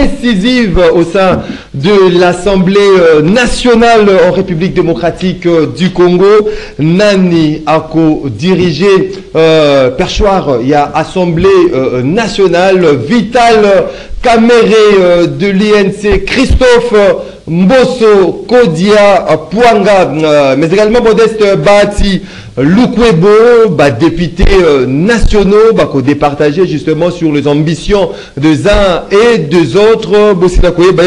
décisive au sein de l'Assemblée euh, nationale en République démocratique euh, du Congo. Nani Ako dirigé euh, perchoir, il y a Assemblée nationale, Vital Caméré de l'INC, Christophe Mbosso Kodia Puanga, euh, mais également Modeste Bati Lukwebo, bah, députés euh, nationaux, bah, qu'on justement sur les ambitions des uns et des autres. Bah,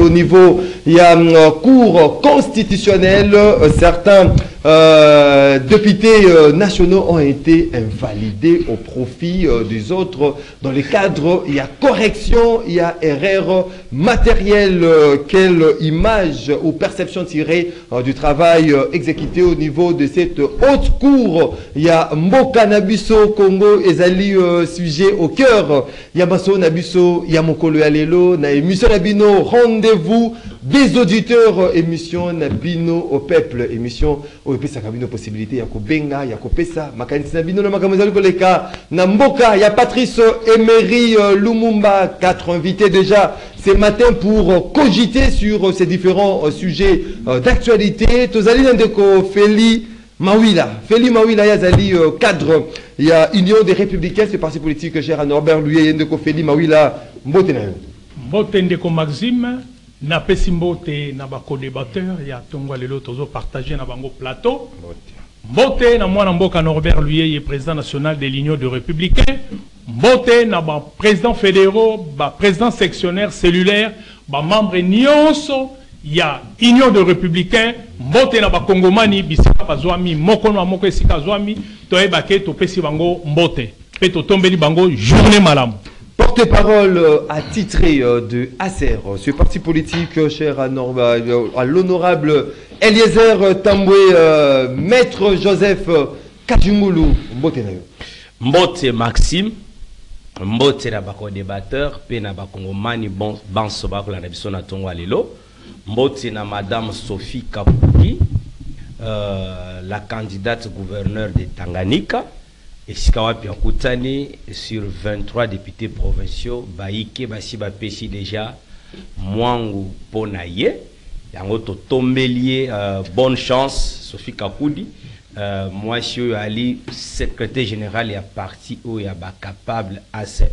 au niveau, il y a euh, cours constitutionnel, euh, certains euh, députés euh, nationaux ont été invalidés au profit des autres. Dans le cadre, il y a correction, il y a erreur matérielle. euh, quelle image ou perception tirée euh, du travail euh, exécuté au niveau de cette haute cour? Il y a Mboka Nabiso Congo Ezali sujet au cœur. Il y a Basso Nabiso, il y a Mokolo Alelo, na émission Nabino, rendez-vous des auditeurs émission Nabino au peuple, émission oyo epesaka bino possibilité. Ya kobenga ya kopesa makanisi na bino na makambo ezali koleka. Na mboka ya patrice emery lumumba quatre invités déjà ce matin pour euh, cogiter sur euh, ces différents euh, sujets d'actualité. Tozali ndeko feli mawila. Feli mawila ye azali euh, cadre. Ya union des républicains ce parti politique cher à norbert luye ye ndeko feli mawila mbote na yo mbote ndeko maxime napesi mbote na bacodebateur ya ntongo ya lelo tozopartage na bango plateau. Mbote. Na mwana mboka norbert luye ye président national de l'union de républicain mbote na baprésident fédéraux baprésident sectionnaire cellulaire bamembre nyonso ya union de républicain mbote na bakongomani bisika bazwami moko na moko esika azwami toyebake topesi bango mbote mpe totombeli bango journée malamu Porte-parole euh, attitré euh, de ACER, euh, ce parti politique cher à, euh, à l'honorable Eliezer euh, maître Joseph mbote yo. mbote maxime mbote na bakodébateur mpe na bakongomani banso bakolanda biso na ntongo ya lelo. Mbote na madame sophie kapuki euh, la candidate gouverneur de tanganyika. Esika wapi akutani sur 23 députés provinciaux bayike basi bapesi déjà mwangu mpo na ye. Yango totombeli ye euh, bonne chance sophie kakudi euh, mwasi oyo ali secrétaire général ya parti oyo ya bacapable acer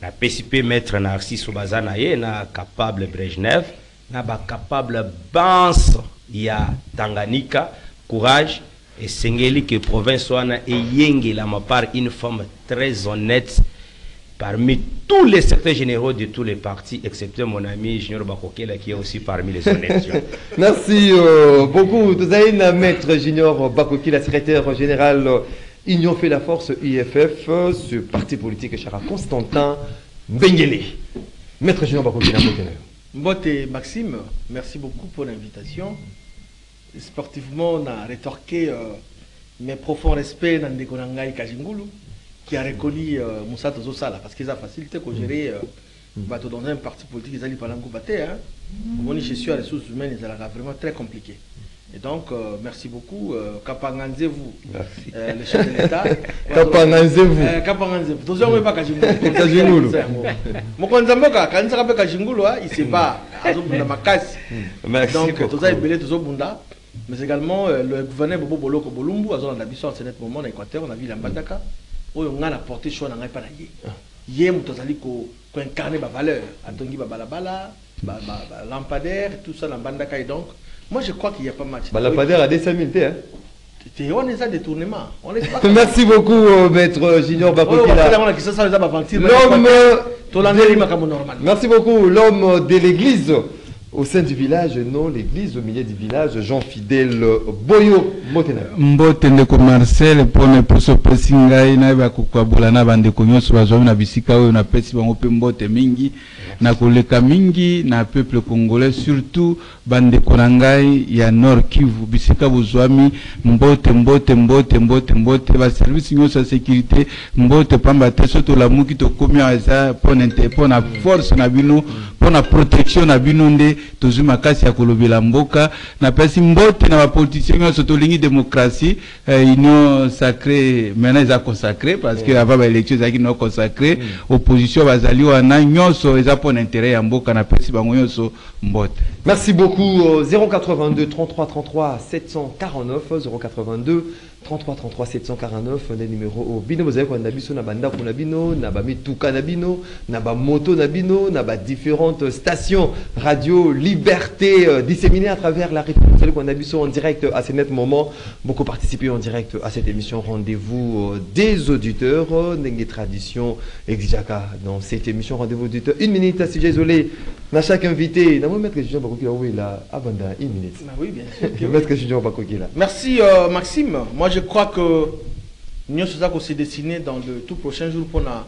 napesi mpe maître narcisse oyo baza na ye na capable brejnev na bacapable banse ya tanganyika courage esengeli ke province wana eyengelama par une femme très honnête parmi tous les secteurs généraux de tous les partis, excepté mon ami Junior Bakokela qui est aussi parmi les honnêtes. Merci euh, beaucoup. Na maître Junior Bakoki, la secrétaire générale euh, Union fait la force IFF, euh, ce parti politique cher à Constantin Bengele. Maître Junior yo. Mbote Maxime, merci beaucoup pour l'invitation. Sportivement, on a rétorqué euh, mes profonds respects dans Ndekonangai Kajingulu, qui a reconnu euh, Moussa Tozosala, parce qu'ils ont facilité qu'on gérer euh, bateau dans un parti politique, ils allaient pas l'engoubater. Hein. Mon gestion à ressources humaines, ils allaient vraiment très compliqué. Et donc, euh, merci beaucoup. Euh, euh, le chef de l'État. Kapanganze-vous. Euh, Kapanganze-vous. Tozongwe pas Kajingulu. Kajingulu. mokonzi ya mboka akanisaka mpe kajingulu il sait pas azobunda makasi Merci donc mais également euh, le gouverneur bobo boloko bolumbu biso en ce net moment na équateur ville ya mbandaka oyo ngai na porte choix na ngai mpa na ye. Ye moto azali ko- koincarne bavaleur atongi babalabala ba- ba- balampadaire tout ça na mbandaka et donc moi je crois qu'il y a pas match Balapader à 200 000 hein? On est à détournement. On est pas Merci beaucoup, euh, maître Junior L'homme euh, tolandeli makambo normal. Merci beaucoup. L'homme de l'église au sein du village, non l'église au milieu du village, Jean Fidèle Boyo Motena. mbote ndeko marcel mpona poso opesi ngai nayeba kokwabola na bandeko nyonso bazwami na bisika oyo napesi bango mpe mbote mingi na koleka mingi na peuple congolais surtout bandeko na ngai ya nord kivu bisika bozwami mbote mbote mbote mbote mbote baservisi nyonso ya sécurité mbote pamba te so tolamuki tokomi awa eza mpona force na bino mpona protection na bino nde tozwi makasi ya kolobela mboka. Napesi mbote na bapoliticien nyonso tolingi démocratie euh, union sacré maintenant eza consacré parce que avant baélection ezalaki no consacré opposition bazali wana nyonso eza mpona intérêt ya mboka napesi bango nyonso mbote. Merci beaucoup. euh, 082 33 33 749 082 33 33 749 nde numéro oyo bino bozali kolanda biso na bandako na bino na bamituka na bino na bamoto na bino na badifférentes stations radio liberté euh, disséminées à travers la république. Bozali kolanda biso en direct à ce net moment beaucoup participer en direct à cette émission. Rendez-vous euh, des auditeurs euh, ndenge tradition exijaka dans cette émission rendez-vous auditeurs une minute si j'ai isolé na chaque invité. Na moi maître Julien bakokila wela abanda une minute. Ah oui, bien sûr. maître Julien bakokila Merci euh, Maxime. Moi je crois que nous sommes s'est dessiné dans le tout prochain jour pour la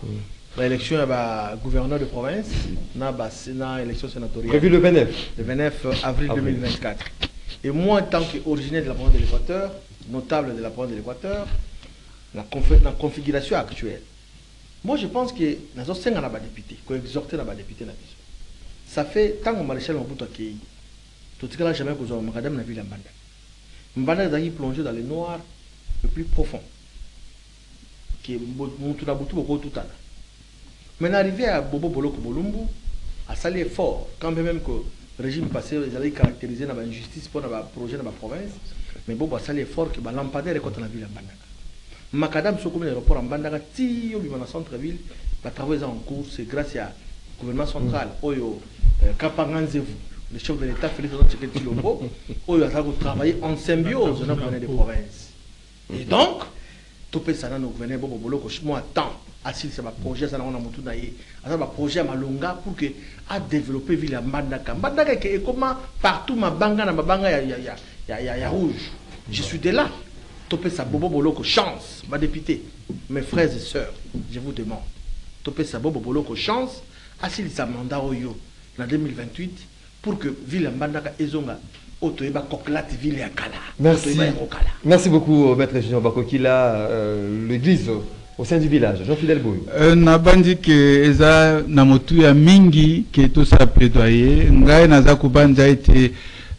l'élection du gouverneur de province, na ba sénat élection sénatoriale prévu le 29 le 29 avril Avril. 2024. Et moi en tant qu'originaire de la province de l'Équateur, notable de la province de l'Équateur, la, la configuration actuelle, moi je pense que nous avons 5 députés, qu'on exhorte les députés. Ça fait tant que maréchal Mobutu accueilli, tout ce que jamais que madame la ville de Mbanda. Mbanda est plongé dans le noir le plus profond. Qui est. Maintenant, arrivé à Bobo Boloko Bolumbu, à sali fort, quand même que le régime passé, ils allaient caractériser dans l'injustice pour le projet dans la province, mais Bobo a sali fort que bah, lampadaire est contre la ville de Mbandaka. Makadam, ce comme l'aéroport en Mbandaka, ti au dans centre-ville, les travaux sont en cours, c'est grâce à gouvernement central, Oyo, euh, Kapanganzevu, le chef de l'État, Félix Tshisekedi Tshilombo, Oyo a travaillé en symbiose dans le gouvernement des provinces. Et donc, dans le gouvernement Bobo Boloko, moi, tant, assis sur ma projet, ça n'a pas de naïe, ça ma projet à Malonga pour que a développer ville à Mbandaka. Mbandaka est comment? Partout ma banga na ma banga ya ya ya ya ya, ya rouge. Je suis de là. Topé ça Bobo Boloko, chance, ma député, mes frères et sœurs, je vous demande. Topé ça Bobo Boloko, chance, assis sa mandat oyo en 2028 pour que ville à Mbandaka ezonga Merci. Merci beaucoup, Maître Julien Bakokila. Euh, L'église au sein du village, Jean-Fidèle Boyou. Euh, nabandi ke eza na motu ya mingi ke tosala plaidoyer ngai naza kobanja ete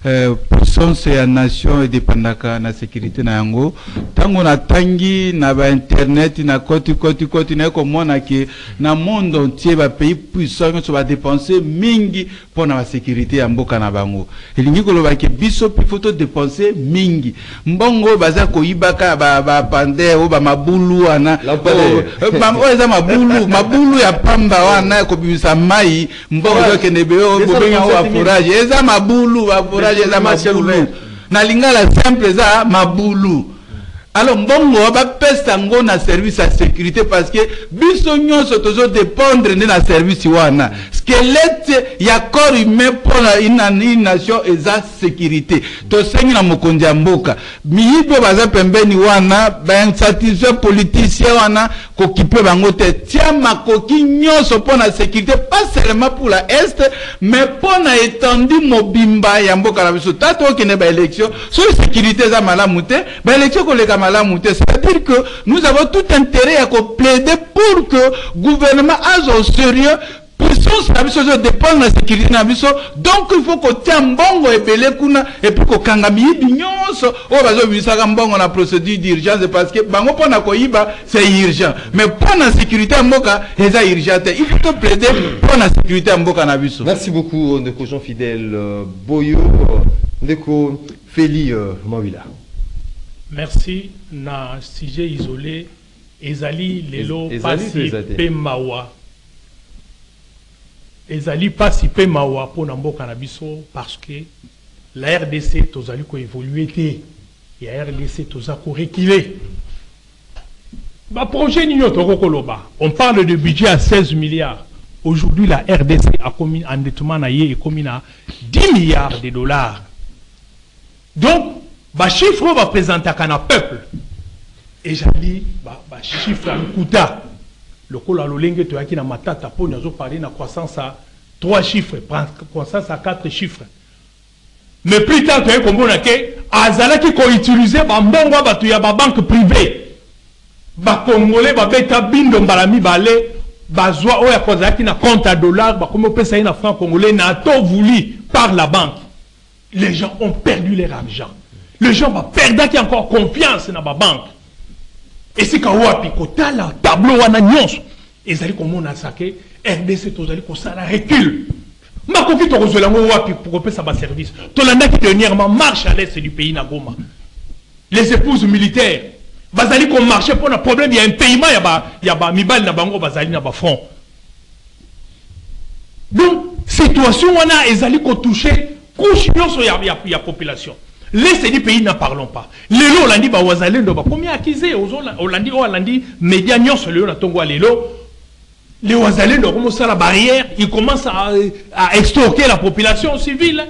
euh, puissance ya nation edependaka na sécurité na yango. Ntango natangi na bainternet na koti koti koti naye komona ke na monde entier bapays puissant nyonso badepense mingi mpo na basécurité ya mboka na bango. Elingi koloba ke biso mpe fo todepense mingi. Mbongo oyo baza koyibaka bapander oyo bamabulu wana. Oyo- Eh, ma- oyo eza mabulu mabulu ya pamba wana kobimisa mai. Mbongo ezokende be oyo bobenga bafourage eza mabulu bafourage na lingala simple eza mabulu. Alors mbongo bapesa yango na service ya sécurité parce que biso nyonso tozodépendre nde na service wana. Skelete ya corps humain mpona une nation eza sécurité. Tosengi na mokonzi ya mboka. Miyibi oyo baza pembeni wana bainsatisfait politicien wana kokipe bango te. Tia makoki nyonso mpona sécurité pas seulement pour la est mais mpona étendi mobimba ya mboka na biso. Ta tokende baélection soki sécurité eza malamu te baélection koleka c'est-à-dire que nous avons tout intérêt ya koplaider pour que gouvernement aza au sérieux puissance na biso ezodépendre na sécurité donc il faut kotia mbongo ebele kuna epuis kokanga miyibi nyonso. Oyo bazobimisaka mbongo na procédure d'urgence parce que bango mpo na koyiba c'est urgent. Mais mpo na sécurité ya mboka eza urgent. Il faut toplaide mpo na sécurité ya mboka na Merci beaucoup, Ndeko Jean-Fidèle euh, Boyo. Ndeko Feli euh, Mawila. Merci na sujet isolé ezali lelo pasi mpe mawa. Ezali pasi mpe mawa mpona mboka na biso parce que la rdc tozali koévolue te. Ya rdc toza korekile. Baprojet nini oyo koloba? On parle de budget à 16 milliards. Aujourd'hui la rdc akomi endettement na ye ekomi na 10 milliards de dollars. Donc bachiffre oyo baprésentaka na peuple ezali bachiffre ya lokuta lokola lolenge toyaki na matata mpo nazoparle na croissance à 3 chiffres prin- croissance à 4 chiffres. Mais plus tard toyei komona ke azalaki koutilize bambongo ya bato ya babanke privé bakongole babeta bindo mbala mibale bazwa oyo akozalaki na compte à dollar bakomi opesa ye na franc congolais na to voulu par la banque. Les gens ont perdu leur argent les gens baperdaki encore confiance na babanke esika wapi kotala tableau wana nyonso ezali komona sake rdc tozali kosala recul makoki tokozwela yango wapi kopesa baservice tolandaki dernièrement marche à l'est du pays na goma les épouses militaires bazali komarche mpo na problème ya impayement ya ba- ya bamibali na bango bazali na bafront donc situation wana ezali kotouche couche nyonso ya, ya, ya population l'est du pays na parlons pas. Lelo olandi bawazalendo bakomi akize olandi oyo alandi média nyonso lelo na ntongo ya lelo les wazalendo bakomosala barrière. Ils commencent à, à extorquer la population civile.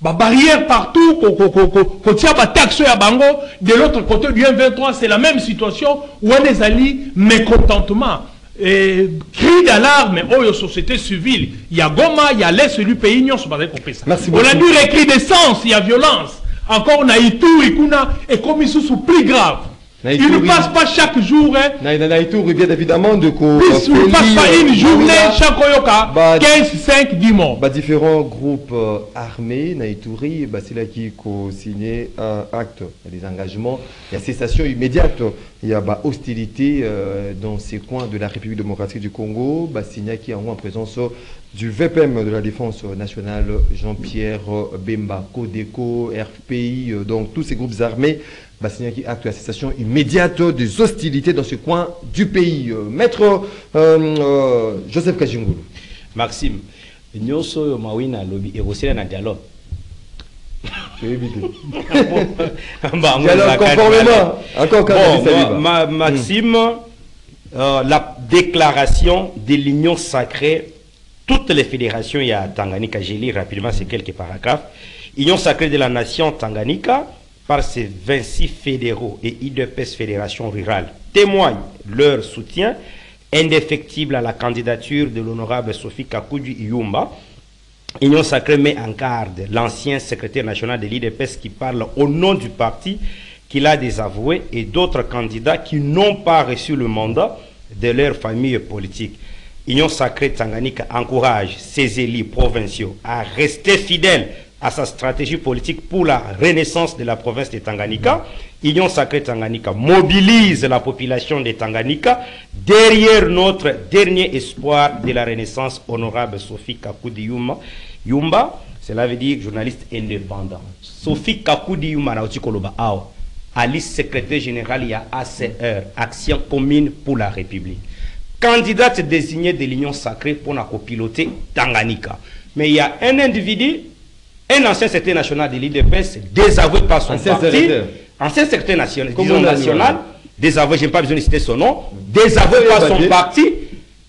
Babarrière partout ko- ko- ko- ko- kotia bataxe ya bango. De l'autre côté du M23 c'est la même situation wana ezali mécontentement. Eh, cri d'alarme oyo société civile. Ya goma ya l'est du pays bazali kopesa Merci beaucoup. olandi recrudescence ya violence encore na ituri kuna ekomi susu plus grave il ne passe pas chaque jour hein, Ituri bien évidemment de il ne passe pas une journée chaque oyoka Bah, 15 5 10 morts. bah, différents groupes euh, armés na Ituri basilaki ko-signer un acte. Des engagements il y a cessation immédiate il y a bah, hostilité euh, dans ces coins de la République démocratique du Congo basignaki yango en présence du VPM de la Défense nationale Jean-Pierre euh, Bemba Codeco RPI euh, donc tous ces groupes armés basignaki acte de cessation immédiate des hostilités dans ce coin du pays. Euh, maître euh, euh, Joseph Kajingulu. Maxime nyonso oyo mawina alobi ekosila na dialogue. Ma- Maxime, euh, la déclaration de l'union sacrée, toutes les fédérations, il y a Tanganyika, j'ai lu rapidement ces quelques paragraphes. Union sacrée de la nation Tanganyika, par ses 26 fédéraux et IDPS Fédération rurale, témoignent leur soutien indéfectible à la candidature de l'honorable Sophie Kakudu Iyumba, Union Sacrée met en garde l'ancien secrétaire national de l'IDPS qui parle au nom du parti qu'il a désavoué et d'autres candidats qui n'ont pas reçu le mandat de leur famille politique. Union Sacrée Tanganyika encourage ses élus provinciaux à rester fidèles à sa stratégie politique pour la renaissance de la province de Tanganyika. Union Sacrée Tanganyika mobilise la population de Tanganyika derrière notre dernier espoir de la renaissance honorable Sophie Kakudi. Yumba, cela veut dire journaliste indépendant. Sophie Kakudi Yuma na Koloba Awa, alice secrétaire général il y a ACR, Action commune pour la République. Candidate désignée de l'Union sacrée pour la copiloter Tanganyika. Mais il y a un individu, un ancien secrétaire national de l'IDPS, désavoué par son Ancien parti, ancien secrétaire national, disons a national, désavoué, je n'ai pas besoin de citer son nom, désavoué par son parti,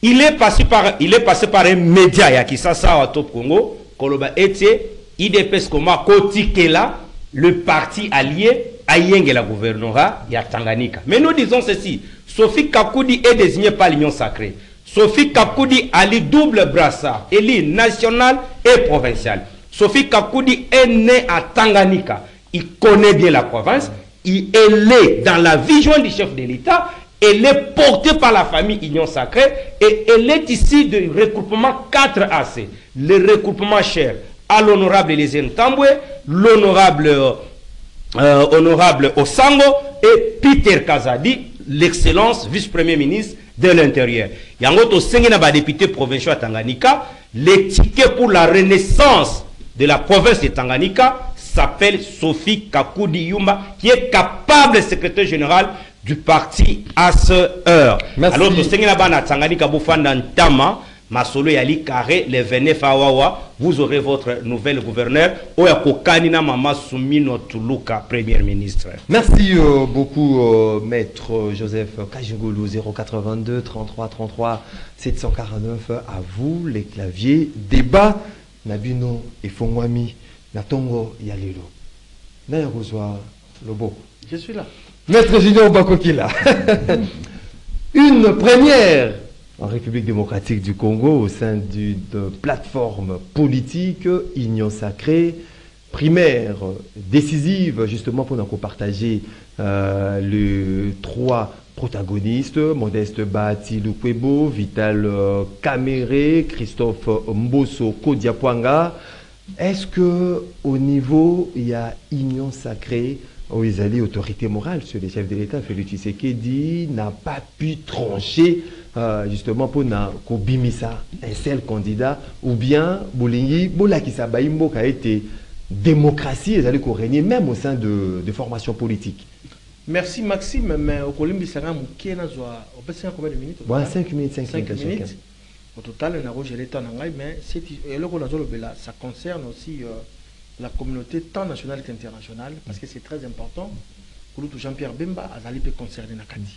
il est passé par, il est passé par un média, ya Kisasa au Top Congo, Koloba était, IDPS Koma Kotikela, le parti allié à la gouvernorat, ya Tanganyika. Mais nous disons ceci, Sophie Kakoudi est désignée par l'Union sacrée. Sophie Kakoudi a le double brassard, élu national et provincial. Sophie Kakoudi est née à Tanganyika. Il connaît bien la province. Il est dans la vision du chef de l'État. Elle est portée par la famille Union Sacrée et elle est issue du regroupement 4AC. Le regroupement cher à l'honorable Elisée Tambwe, l'honorable euh, honorable Osango et Peter Kazadi, l'excellence vice-premier ministre de l'Intérieur. Yango to na ba député provinciaux à Tanganyika, les tickets pour la renaissance de la province de Tanganyika s'appelle Sophie Kakoudi Yumba, qui est capable secrétaire général du parti à ce heure. Merci. Alors, to na ba na Tanganyika bufanda ntama, Masolo Yali Carré, le 29 Awawa, vous aurez votre nouvel gouverneur, Oya Kokanina Mama Soumino Tuluka, premier ministre. Merci euh, beaucoup, euh, maître Joseph Kajungulu, 082 33 33 749. À vous, les claviers. Débat, Nabino et Fongwami, Natongo Yalilo. Nayakozwa Lobo. Je suis là. Maître Junior Bakokila. Une première en République démocratique du Congo au sein d'une plateforme politique, Union sacrée, primaire, décisive, justement pour nous partager euh, les trois protagonistes, Modeste Bati Lukwebo, Vital euh, Kamere, Christophe Mboso Kodiapwanga. Est-ce que au niveau, il y a union sacrée? Où ils allaient autorité morale sur les chefs de l'État, Félix Tshisekedi n'a pas pu trancher euh, justement pour na kobimisa un seul candidat ou bien Bolingi Bolakisa qui a été démocratie ils allaient régner même au sein de, de formations politiques. Merci Maxime, mais au Colombi Sanga Mouké Nazwa, on peut combien de minutes Bon, 5 minutes, 5, 5 minutes. minutes. Au total, on a géré temps mais c'est ça concerne aussi euh, la communauté tant nationale qu'internationale parce que c'est très important Jean-Pierre Bemba Azali peut concerner Nakati.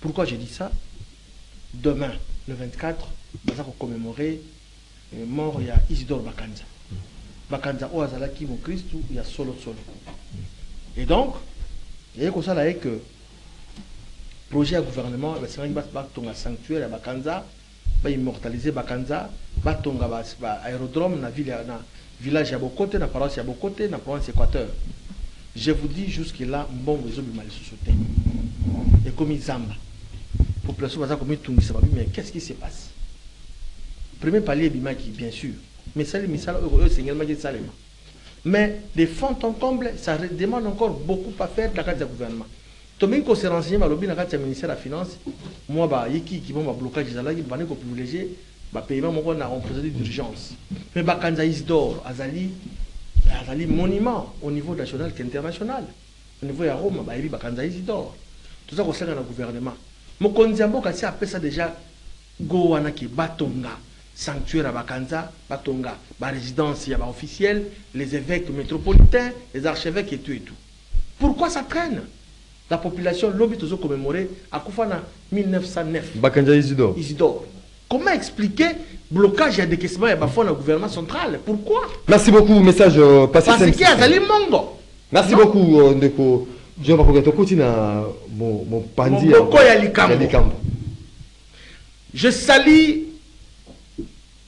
Pourquoi j'ai dit ça? Demain, le 24, on va commémorer euh, mort a Isidore Bakanza. Bakanza o Azalaki mon Christ il y a solo solo. Et donc, yeye kosala ye ke projet ya gouvernement basengaki batonga sanctuaire ya bakanza baimmortalise bakanza batonga baaérodrome na ville na village ya bokote na paroisse ya bokote na province équateur je vous dis jusque là mbongo ezobima lisusu te ekomi zamba. Population baza komitungisa babi mais qu'est ce qui se passe? Premier palier ebimaki bien sûr. Mais ça, esali misala oyo esengelemaki esalema mais les fonds en comble, ça demande encore beaucoup à faire dans le gouvernement. Tomiko se renseigner dans le ministère de la Finance, moi, il y a qui qui vont bloquer les alliés, qui vont privilégier le paiement en procédure d'urgence. Mais Bakanza Isdor, Azali, Azali monument au niveau national et international, Au niveau de Rome, bah, il y a Bakanza Isdor. Tout ça, c'est le gouvernement. Mon konziambo, quand ça, appelle ça déjà, Gowana qui batonga sanctuaire à bakanza batonga barésidence ya baofficiel les évêques métropolitains les archevêques et tout et tout pourquoi ça traîne? La population lobi toujours commémoré à Koufana 1909. Bakanja Isidore. Isidore. Comment expliquer blocage et décaissement et bafon au gouvernement central? Pourquoi? Merci beaucoup, message euh, passé. Parce qu'il y a Mongo. Merci Non? beaucoup, euh, Ndeko. Je vais vous continuer mon, mon pandi. Mon likambo. ya likambo. Je salue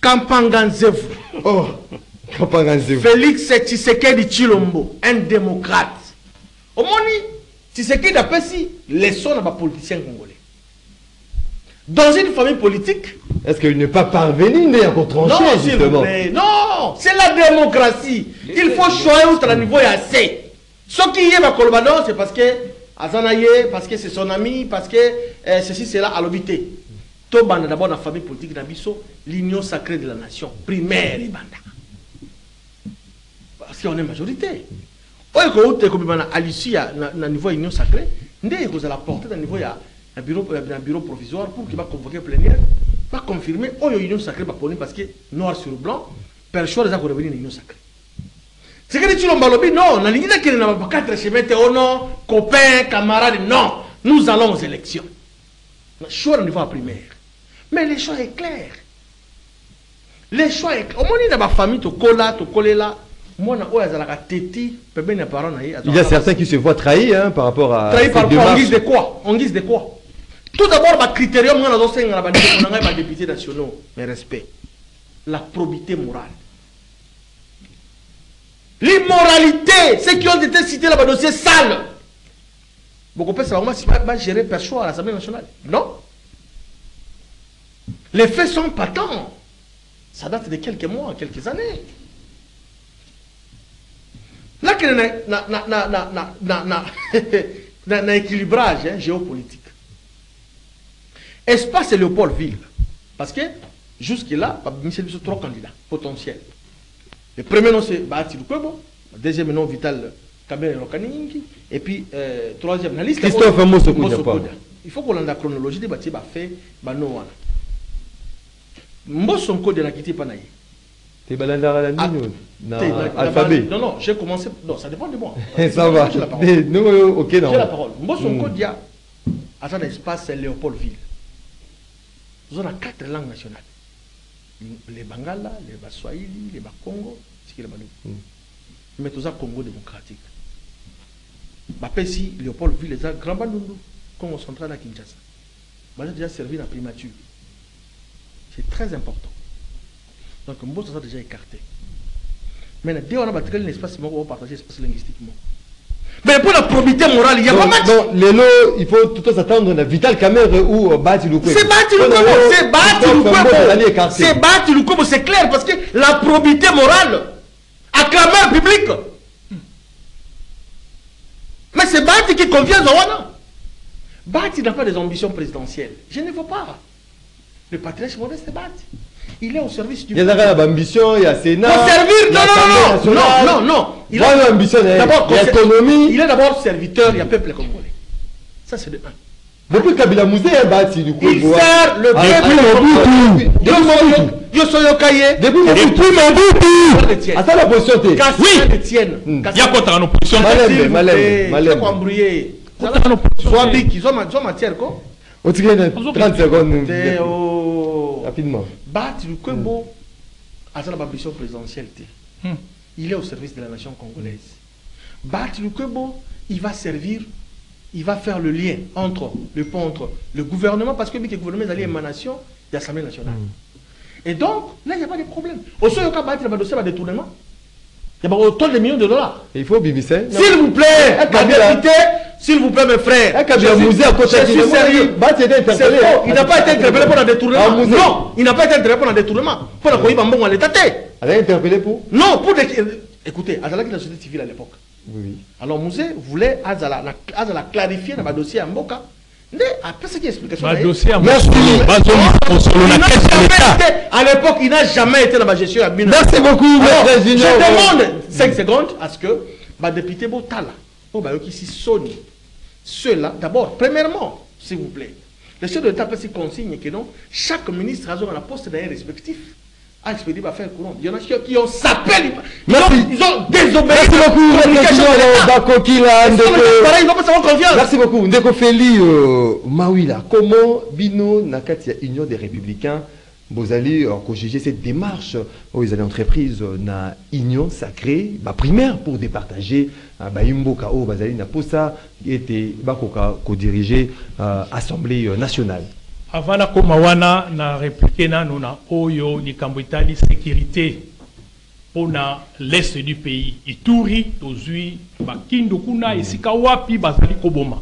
Kampanganzevu, Oh, Kapanga Nzevu. Félix Tshisekedi Chilombo, un démocrate. Au moni, Tshisekedi a si leçon à politicien congolais. Dans une famille politique, Est-ce qu'il n'est pas parvenu à Non, trancher, s'il vous justement. Non, c'est la démocratie. Il faut choisir où le niveau assez. Ce qui est ma non, c'est parce que Azanaye, parce que c'est son ami, parce que euh, ceci, c'est là à l'obité. Tobanda d'abord dans la famille politique d'Abisso, l'union sacrée de la nation, primaire. Et banda. Parce qu'on est majorité. oyo kouta ekobima na alisi ya na, na niveau ya union sacrée nde ekozala porte na niveau ya na bureau, na bureau provisoire pour que baconvoke plénière baconfirme oyo union sacrée baponi parce que noir sur blanc perchoir eza korevenir na union sacrée. Sekedi tshilomba alobi non nalingi nakende na bakatre chemin te o non copain camarade non. Nous allons aux élections. Na choix na niveau ya primaire mais les choix est clair. Les choix est clair. Au moins, il y a ma famille, tu cola, tu coléla. Moi, Il y a certains qui se voient trahis hein, par rapport à. Trahis par rapport en guise de quoi? En guise de quoi? Tout d'abord, le critérium, on a des députés nationaux. Mais respect. La probité morale. L'immoralité, ceux qui ont été cités là-bas, dossier sale. Beaucoup de personnes, gérer perchoir à l'Assemblée nationale. Non? Les faits sont patents. Ça date de quelques mois, quelques années. Là qu'il y a un équilibrage hein, géopolitique. Espace et Léopoldville. Parce que jusque-là, il y a trois candidats potentiels. Le premier nom, c'est Bahati Le deuxième nom, Vital Kamel Lokaningi. Et puis, euh, troisième, la liste. Christophe Il faut qu'on ait la chronologie de Bahati mbosonko delakiti epai na ye te balandaka ah, na nini na alphabet? Non non j'ai commencé non ça dépend de moi. Ça va. Ndenge oyo oke na j'ai la parole. Mbosonko dia aza na espace léopoldville. Oza na quatre langues nationales. Les bangala les baswahili le bakongo sikile balubu mais toza congo démocratique. Bapesi léopoldville eza grand bandundu congo central ya kinshasa. Baza déjà servi na primature. C'est très important. Donc, Mbosso ça déjà écarté. Maintenant, dès qu'on a battu l'espace, on va partager l'espace linguistiquement. mais pour la probité morale il y a pas match donc, lelo il faut tout s'attendre na Vital Kamerhe ou euh, Bati Lukwebo. c'est Bati lelo, c'est Bati écarté. c'est Bati Lukwebo c'est clair parce que la probité morale à clameur public mais c'est Bati qui convient à Bati n'a pas des ambitions présidentielles je ne veux pas le patriarche modeste c'est Bati il est au service du Il y a une ambition, il y a Sénat. Pour servir il y a Non, non, non, non, non, non. Il a- j'ai ambition, il y a D'abord, il y a. Il est d'abord serviteur, il y a peuple congolais. Ça, c'est de un. Depuis Kabila Mouzé, il y a Bati Il sert le Ah, peuple ah, congolais. Yo soy okaye. Depuis Mobutu. À Attends la position, t'es. Oui. Hmm. ya kotaka na opposition? Te. Malembe, malembe, malembe. C'est embrouillé. Kotaka na opposition? Soit te. big, ils ont soit matière quoi. On tire 30 secondes. Rapidement. Bati Lukwebo a la ambition présidentielle. Hmm. Il est au service de la nation congolaise. Bati Lukwebo, il va servir, il va faire le lien entre le pont entre le gouvernement, parce que le gouvernement est allé émanation de l'Assemblée nationale. Et donc, là, il n'y a pas de problème. Au sein de Bati, il va dossier de détournement. Il y a autant de millions de dollars. Il faut Bibissé. S'il vous plaît, Eh, Kabila. S'il vous plaît, mes frères. Eh, je suis- à sérieux. Il n'a pas été interpellé pour un Ah, détournement. Mouzé. Non, il n'a pas été interpellé pour un détournement. Pour la Koïba Mbongo à l'état. Elle a interpellé pour Non, pour des... Écoutez, Azalaki la société civile à l'époque. Oui. Alors Mouzé voulait Azala, la- Azala clarifier dans le dossier à Mboka. Mais après cette explication, badossier ya Merci. à l'époque, il n'a jamais été dans ma gestion à. Merci beaucoup, je demande 5 secondes à ce que ma député Botala, bah, qui s'y sonne, ceux-là, d'abord, premièrement, s'il vous plaît, le chef de l'État peut s'y consigne que non, chaque ministre a un poste d'ailleurs respectif a expédié va faire courant. Il y en a qui qui ont sapé, ils ont, ils ont désobéi. Merci beaucoup, Ndeko. ils pas confiance. Merci beaucoup. Ndeko Feli euh, Mawila, comment Bino Nakati Union des Républicains vous allez euh, juger cette démarche où ils allaient entreprise na union sacrée bah, primaire pour départager euh, bah, Imboka oh bazali na posa était bakoka ko diriger euh, assemblée euh, nationale. avant nakóma wana na réplique nano na oyo likambo etali sécurité mpona l'est du pays. Ituri tozwi bakindu kuna esika wapi bazali koboma.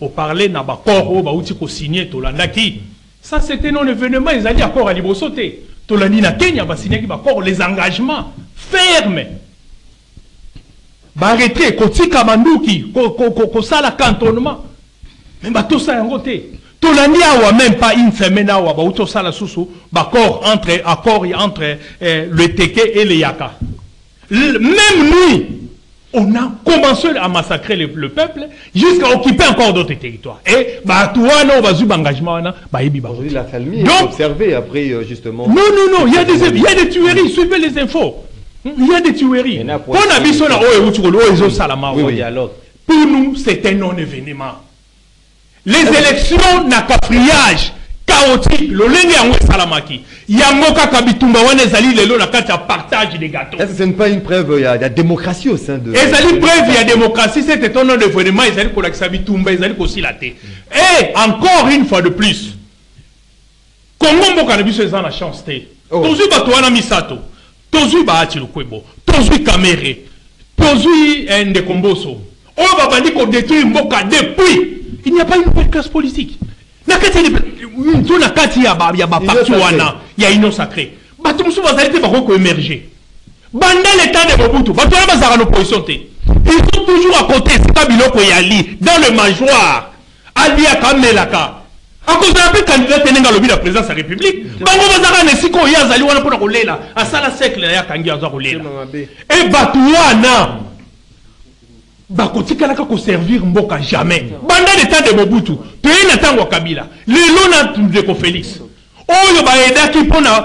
Oparle na bakor oyo bauti kosigne tolandaki ça c'était non événement. Ezali accord ya liboso te tolandi na kenya basignaki bakor les engagements fermes. Baarrete kotika manduki ko- ko- ko- kosala cantonnement. Me batosala yango te tolandi awa même pas une semaine awa bauti osala susu baccord entre accord entre euh, le teke et le yaka. Même nuit on a commencé à massacrer le, le peuple jusqu'à occuper encore d'autres territoires et bato wana oyo bazwi baengagement wana bayebi bango Aujourd'hui la famille Donc- est observée après euh, justement. non, non, non, il y a des, il y a des tueries, suivez les infos. Il y a des tueries. Il en a Pour la Au dialogue. Nous, c'est un non-événement. Les élections na quatriage chaotique, lolenge yango esalamaki. Yango kaka bitumba wana ezali lelo na kati ya partage des gâteaux. Est-ce que ce n'est pas une preuve il y a de la démocratie au sein de ezali preuve ya démocratie. C'était un nom d'événement ezali kolakisa bitumba ezali kosila te. Et encore une fois de plus kongo mboka na biso eza na chance te. Oh. tozwi bato wana misato. Tozwi baati lukwebo. Tozwi kamere. Tozwi eh, ndeko mboso oyo babandi kodétruire mboka depuis. Il n'y a pas une nouvelle classe politique to na kati ya ba- ya baparti Union wana ya union sacré. Bato mosusu bazali te bakoki koémerge banda l'état de mobutu bato wana bazalaka na opposition te. Ils sont toujours à côté esika biloko eyali dans le mangeoire aliaka amelaka akozala mpe candidat te ndenge alobi na présidence ya république. Bango bazalaka na esika oyo azali wana mpona kolela. Asala cercle na ye akangi aza kolela. Tellement mabe. e bato wana bakotikalaka koservir mboka jamais. Banda l'état de mobutu toyei na ntango ya kabila lelo na ndeko félix. Oyo bayedaki mpona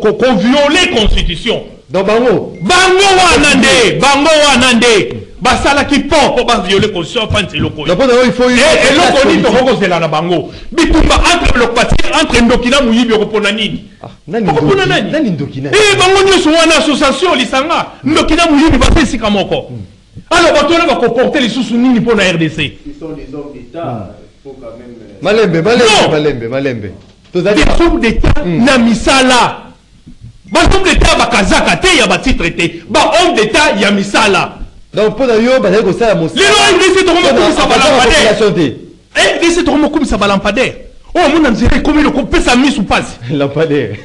koviole constitution. Bango. Wana nde bango wana nde. Basalaki pont mpo baviole constitution afanisa eloko eloko nini tokokozela na bango? Bitumba entre biloko batie entre ndoki na moyibi okopona nini? Ah, okopona nani? Eh, bango nyonso wana association lisanga. Ndoki na moyibi baza esika moko alors bato wana bakoporte lisusu nini mpo na rdc malembe malembe Non. malembe malembe. Tozali des hommes d'état na misala. Bahomme d'état bakazaka te ya batitre te. Bahomme d'état ya misala. Donc mpo na yo bazali kosala lelo rdc tokomokumisa population te. Rdc tokomokumisa balampadaire oyo omona nzela ekomi lokopesa misu mpasi lampadaire.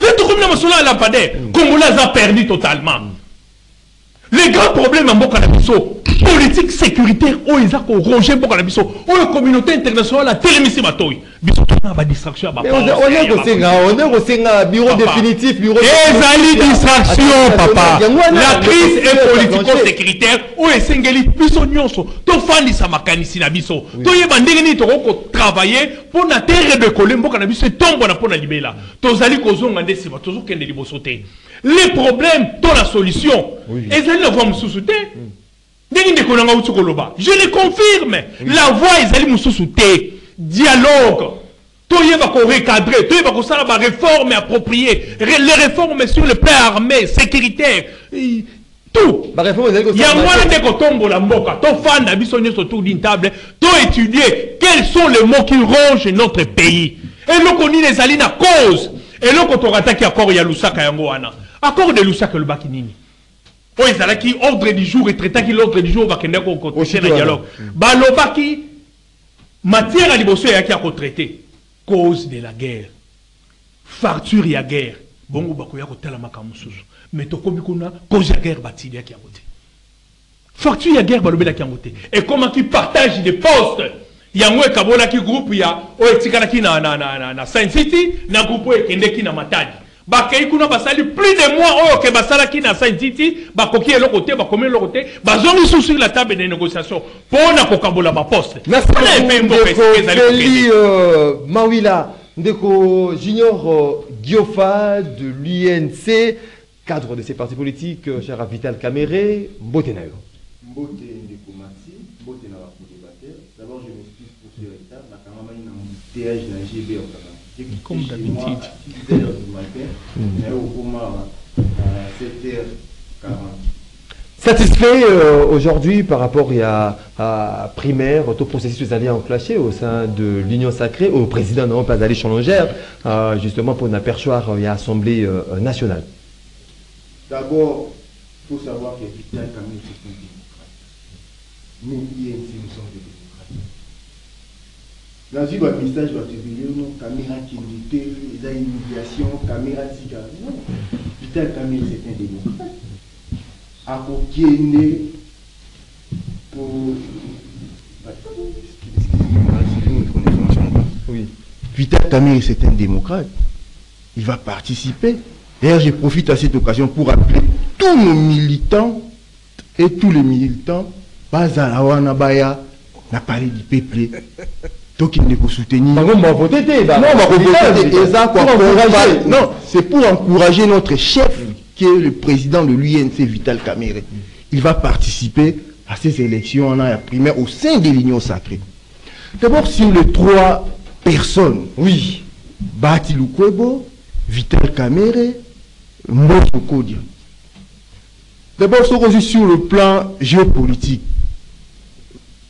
Le tokomi na masolo ya lampadaire. Congolais aza perdu totalement le grand problème ya mboka na biso politique sécuritaire oyo eza koronge mboka na biso oyo communauté internationale atelemisi batoyi kosenga bureau définitif bureau ezali distraction papa. la crise est politico sécuritaire oyo esengeli biso nyonso. Tofandisa makanisi na biso. Toyeba ndenge nini tokoki kotravaille mpo na te redekole mboka na biso etombwana mpo na libela. Tozali kozonga nde nsima tozokende liboso te. Le problème to la solution. Ezali na voi mosusu te. Ndenge ndeko nanga uti koloba? Je le confirme. La voie ezali mosusu te dialogue. Toyeba korecadre toyeba kosala baréforme approprié les réformes sur le plan armé sécuritaire tout. Yango wana nde kotombola mboka. Tofanda biso nyonso tour d'une table. Toétudie quels sont les mots qui rongent notre pays. Eloko nini ezali na cause. Eloko tokataki accord ya lusaka yango wana. Accord de lusaka elobaki nini. Oyo ezalaki ordre du jour etraitaki l'ordre du jour bakendaki kokotie na dialogue. Balobaki matière ya liboso eyaki ya kotraite cause de la guerre. Facture ya guerre. Bongo bakoya kotala makambo mosusu mais tokomi kuna cause ya guerre batiliaki yango te facture ya guerre balobelaki yango te ekomaki partage de poste yango ekabonaki groupe ya oyo etikalaki na, na, na, na, na saint city na groupe oyo ekendeki na matadi bakei kuna basali plus de mois oyo ke basalaki na bakoki eloko te bakomi eloko te bazongi su sur la table de négociation mpo na kokabola baposte merci euh, mawila ndeko junior euh, giofa de l'unc cadre de ces partis politiques euh, cher vital caméré mbote na yo. Mbote ndeko mbote na d'abord je m'excuse pour ce retard nakangamani na embouteillage na gb okaka comme d'habitude. Satisfait euh, aujourd'hui par rapport à, à primaire, tout processus allé enclenché au sein de l'Union sacrée, au président non pas d'aller challenger, euh, justement pour une aperchoir et assemblée euh, nationale. D'abord, il faut savoir que Vital Camille c'est un démocrate. Nous, INC, nous sommes des démocrates. Nazwi bamessage bato ebele no caméra kendi te eza immigration caméra tika non vital camere c'est un démocrate. Akokende oui. vital camere c'est un démocrate. Il va participer. D'ailleurs je profite à cette occasion pour appeler tous nos militants et tous les militants. Bazala wana baya. Na palais du peuple tokende kosoutenir non c'est pour encourager. notre chef qui est le président de l'UNC Vital Kamere. Il va participer à ces élections en a primaire au sein de l'Union sacrée. D'abord sur les trois personnes. Oui. Bati Lukwebo Vital Kamere Mboso Kodia d'abord sur le plan géopolitique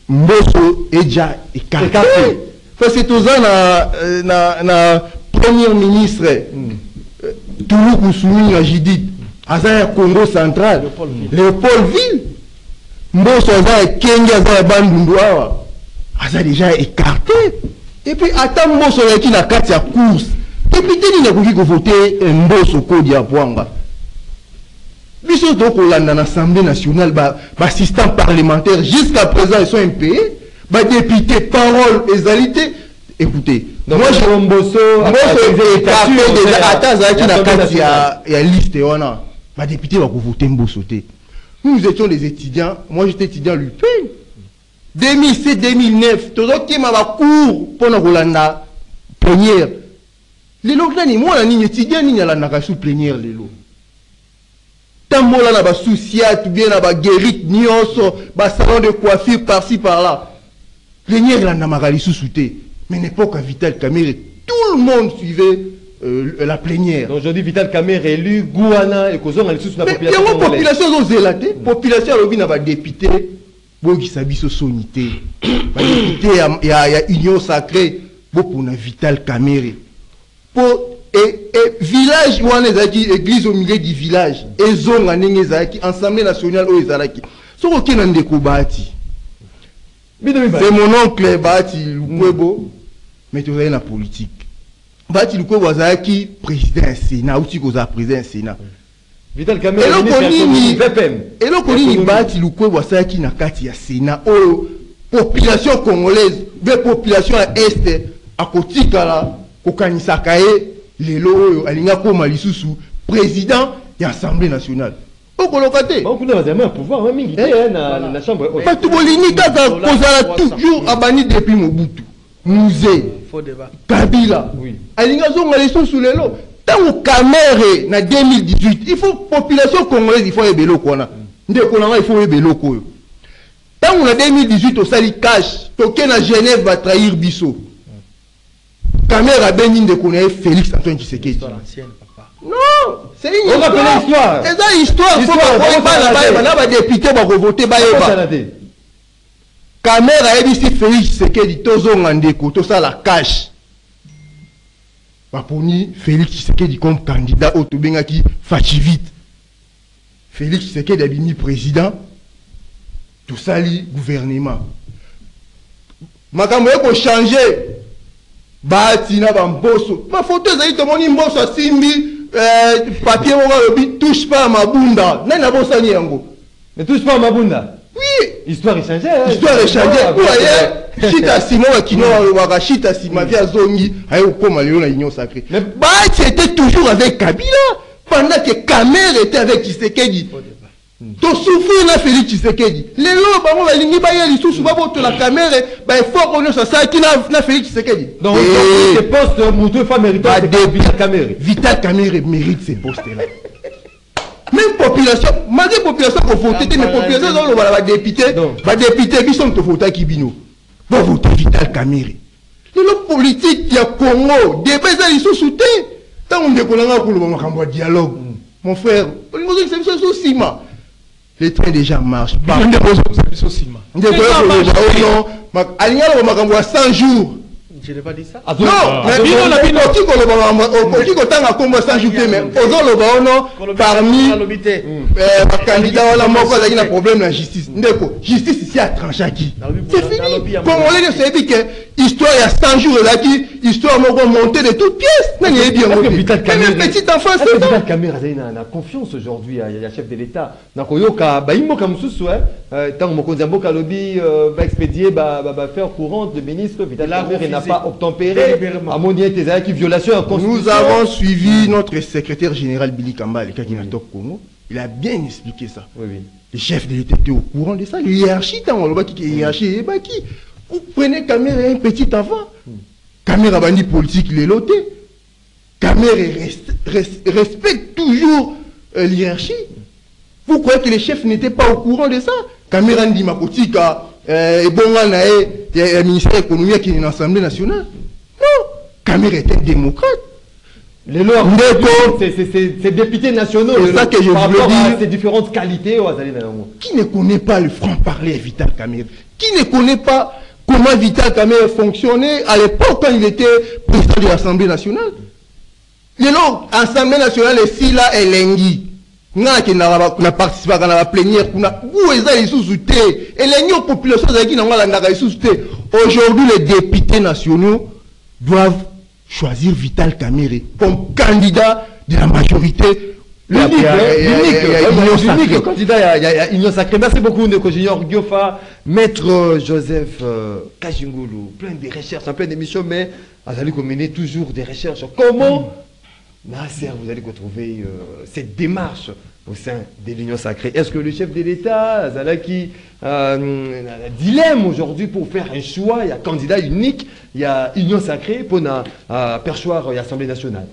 mboso eja écarté parce que toza na, na, na premier ministre mm. tuluku sumi na judith aza ya congo central léopold ville. Mboso aza ya kenge aza ya bandundu awa. Aza déjà écarté. Et puis ata mboso ayaki na kati ya course. Député nini akoki kovote mboso kodi ya bwanga biso tokolanda na assemblée nationale baassistant ba parlementaire. Jusqu'à présent ils sont impayés. Badéputé parole ezali te écoutez Donc, moi je mboso écarté déjà ata azalaki na kati ya, ya liste wana badéputé bakovote mboso te nous étions des étudiants. Moi j'étais étudiant lupin 2007 2009 tozokima bacour mpona kolanda plénière lelo nani? Mwana nini étudiant nini alandaka su plénière lelo tambola na basusiate bien na baguérite nyonso basalon de coiffure par-ci par-là. Plénière elandamaka lisusu te mais n'époque à vital camere tout le monde suivait euh, la plénière. Aujourd'hui vital camere élu gouana ekozonga lisusu na yango population ezozela te population alobi na badepute boyokisa biso soni te. Badepute ya, ya, ya union sacré bopona vital camere mpo et, et village wana ezalaki église au milieu du village ezonga ndenge ezalaki assemblée nationale oyo ezalaki. Soki okenda ndeko bahati c'est mon oncle bahati lukwebo. Mais tozali na politique. Bahati lukwebo azalaki président ya sénat auti kozala président ya sénat. Eloko nini bahati lukwebo asalaki na kati ya sénat oyo population congolaise mpe population ya este akotikala kokanisaka ye lelo oyo alingi akóma lisusu président ya assemblée nationale. Okoloka te mingi te eh, haute. bato bolingi kaka kozala toujours abandi depuis mobutu. Débat. kabila. Alingi azonga lisusu lelo. Ntango kamere na 2018 il faut population congolaise il faut yeba eloko wana. Ndeko na ngai il faut yeba eloko oyo. Ntango na 2018 osali cash. Toke na genève batrahir biso kamere abengi ndeko na ye félix antoine tshisekedi. Histoire non c'est une l'histoire. eza histoire. Histoire, po bana bayeba na badepute bakovote bayeba kamera ayebisi félix tshisekedi tozonga ndeko tosala cash. Baponi félix tshisekedi comme candidat oyo tobengaki fachivite félix tshisekedi abimi président tosali gouvernement. Makambo ekochange bati na bamboso bafoto ezali tomoni mboso asimbi eh, papier moko alobi touche pas à mabunda. Nani abosani yango? Ne touche pas à Mabunda. oui. Histoire échangée. hein. histoire échange Ah, oye shita nsima oyo akino alobaka shita nsima vi azongi aye kokóma lelo na union sacré Mais- bati était toujours avec kabila pendant que kamere était avec tshisekedi tosouffrir na félix tshisekedi lelo bango balingi baya lisusu babotola kamere baeffort oyo nyonso asalaki na- na félix tshisekedi Eh, Vital Kamere mérite ces postes-là. Même population, malgré population qu'on vote, mais population dans le va député, Non. va député, qui sont voter qui bino. Va voter Vital Kamere. Le politique ya Congo, ils sont soutien. Tant on décolle là pour le moment dialogue. Mon frère, on nous dit que Les trains déjà marchent. Pas. biso nsima Ndeko alinga makambo ya 100 jours. Je n'ai pas dit ça. Attends, non ah, mais bino na bino koloba kotanga nkombo mais ozoloba ono parmi Alobi te. eh, bakandidat wana moko azalaki na problème na justice. Ndeko justice isi atranchaki Nalobi- c'est fini. congolais nyonso yebi ke histoire ya 100 jours ezalaki histoire moko montée de toutes pièces. Nani yebi yango même Kamerhe- un petit enfant est-ce que c'est ça. Vital Kamerhe azali na na confiance aujourd'hui ya chef de l'état? Na koyoka bayimboka mosusu ntango mokonzi ya mboka alobi baexpédie baaffaire courante de ministre Vital n'a. Pas obtempéré Délibérément. amoni ete ezalaki violation Nous avons suivi notre secrétaire général Billy qui Congo. Il a bien expliqué ça. oui oui Les chefs de l'État étaient au courant de ça. Les hiérarchies, tant on le voit qui est hiérarchie, ben, qui Vous prenez caméra un petit enfant. Caméra bandi politique, il est loté. Caméra reste- respecte toujours euh, l'hiérarchie. Vous croyez que les chefs n'étaient pas au courant de ça? Caméra ndi makotika, et bon, il y a le ministère qui est dans l'Assemblée nationale. Non, Caméra était démocrate. c'est députés nationaux C'est ça que je par rapport à dire. ces différentes qualités na Qui ne connaît pas le franc-parler à Vital Kamerhe Qui ne connaît pas comment Vital Kamerhe fonctionnait à l'époque quand il était président de l'Assemblée nationale? Lelo Assemblée nationale esila elengi nga akendaka na participaka na baplénière kuna gu eza lisusu te elengi oyo population ezalaki nango alandaka lisusu te aujourd'hui les députés nationaux doivent choisir Vital Kamerhe comme candidat de la majorité L'unique, candidat, il y a- il y a- il y a Union Sacrée. Merci beaucoup, Ndeko Junior Giofa, Maître euh, Joseph euh, Kajingulu, plein de recherches, en plein d'émissions, mais vous allez mener toujours des recherches. Comment, Nasser, vous allez retrouver euh, cette démarche au sein de l'Union Sacrée Est-ce que le chef de l'État, Zalaki, euh, a un dilemme aujourd'hui pour faire un choix? Il y a candidat unique, il y a Union Sacrée pour na, euh, perchoir l'Assemblée nationale.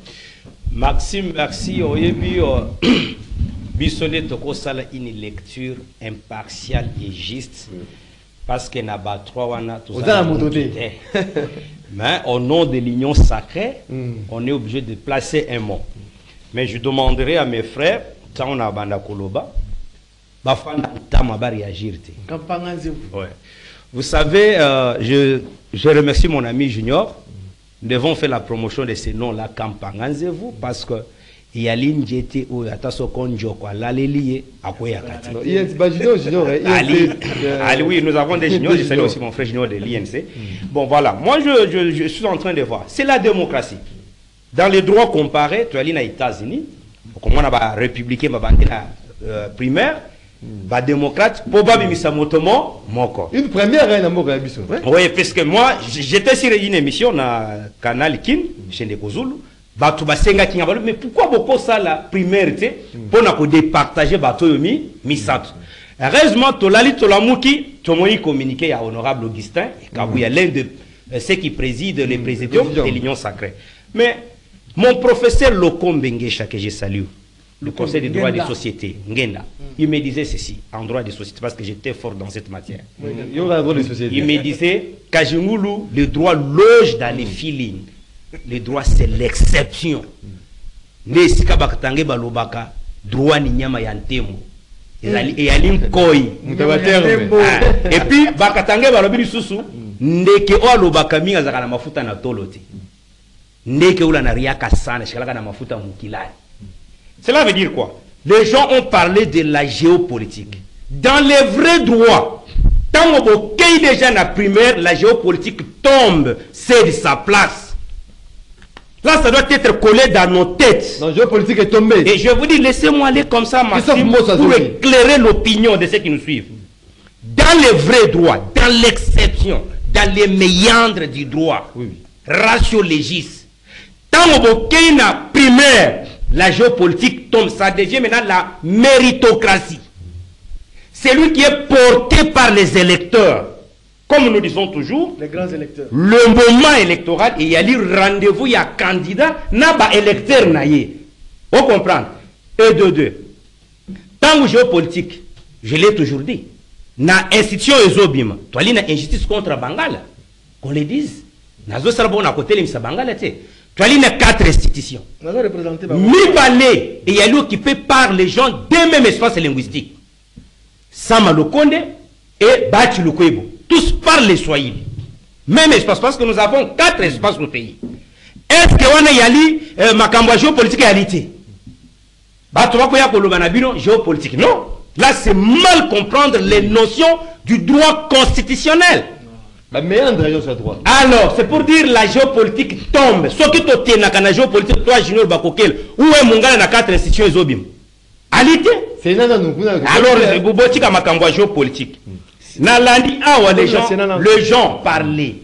maxime merci oyebi euh, biso nde tokosala une lecture impartiale et juste parce que na batroi wana toza Oza na moto moto te. Mais au nom de l'union sacrée Mm. on est obligé de placer un mot mais je demanderai à mes frères ntango na banda koloba. Ouais. Vous savez, euh, je, je remercie mon ami Junior nous devons faire la promotion de ces noms-là kampanganzez-vous parce que yali njete oyo ata soko njoko alaleli ye junior, hein, Ali, oui, nous avons des juniors. Je salue aussi mon frère junior de l'INC. Bon, voilà. Moi, je, je- je suis en train de voir. C'est la démocratie. Dans les droits comparés, tu as les États-Unis, comme on a républicain, ba bandé na, euh, primaire, ba démocrate, probablement misamotomo, moko. Une première, hein. Ouais. Oui, parce que moi, j'étais sur une émission na Canal Kin, chez Ndekozulu. Bato basenga kinga balo, mais pourquoi ça la primaire te pour na ko départager bato yomi misato? Heureusement tolali tolamuki tomoni communiqué à honorable Augustin et Kabouya l'un de euh, ceux qui président les présidents président. de l'Union sacrée. Mais mon professeur Lokombe Ngesha que je salue, le Conseil des droits des sociétés, Ngenda, il me disait ceci en droit des sociétés parce que j'étais fort dans cette matière. Il me disait, Kajimulu, le droit loge dans les feelings. Le droit, c'est l'exception. Ne sika bakatange balobaka, droit ni nyama ya. Ezali- eyali nkoi. Mutabaterme. Ah, Et puis, bakatange balobi lisusu, ndeke oyo alobaka mingi azalaka na mafuta na tolo te. Ndeke oyo anariaka sana, shikalaka na mafuta mukilani. Cela veut dire quoi? Les gens ont parlé de la géopolitique. Dans les vrais droits, tant au déjà la primaire, la géopolitique tombe, c'est de sa place. Là, ça doit être collé dans nos têtes. Non, géopolitique est tombé. Et je vous dis, laissez-moi aller comme ça, Maxime, pour éclairer l'opinion de ceux qui nous suivent. Dans les vrais droits, dans l'exception, dans les méandres du droit, Oui, ratio légis, tant au na primaire, la géopolitique tombe, ça devient maintenant la méritocratie. C'est lui qui est porté par les électeurs. Comme nous disons toujours, Les grands électeurs. le moment électoral, il y a le rendez-vous, il y a candidat, n'a pas électeur. On comprend. Et de deux. Tant que géopolitique, je l'ai toujours dit, na institution ezobima, toi na injustice contre Bangala, qu'on le dise. Nazo sarabo na côté les Bangala. Toi na quatre institutions. Bango. Mibale et il y a occupé par les gens d'un même espace linguistique. Sama Lokonde et Bachi Lukwebo. Tous parlent les Swahili. Même espace, parce que nous avons quatre espaces au pays. Est-ce que on a yali euh, makambo géopolitique réalité? Bato bakoya koloba na bino géopolitique. Non. Là, c'est mal comprendre les notions du droit constitutionnel. La méandre, droit. Alors, c'est pour dire la géopolitique tombe. Ce qui te na kana géopolitique, toi, Junior Bakokel, où est Mungala na quatre institutions ezobim Alité? C'est nana nous. Alors, bobotika makambo géopolitique. Na landi awa les gens, les gens parlaient.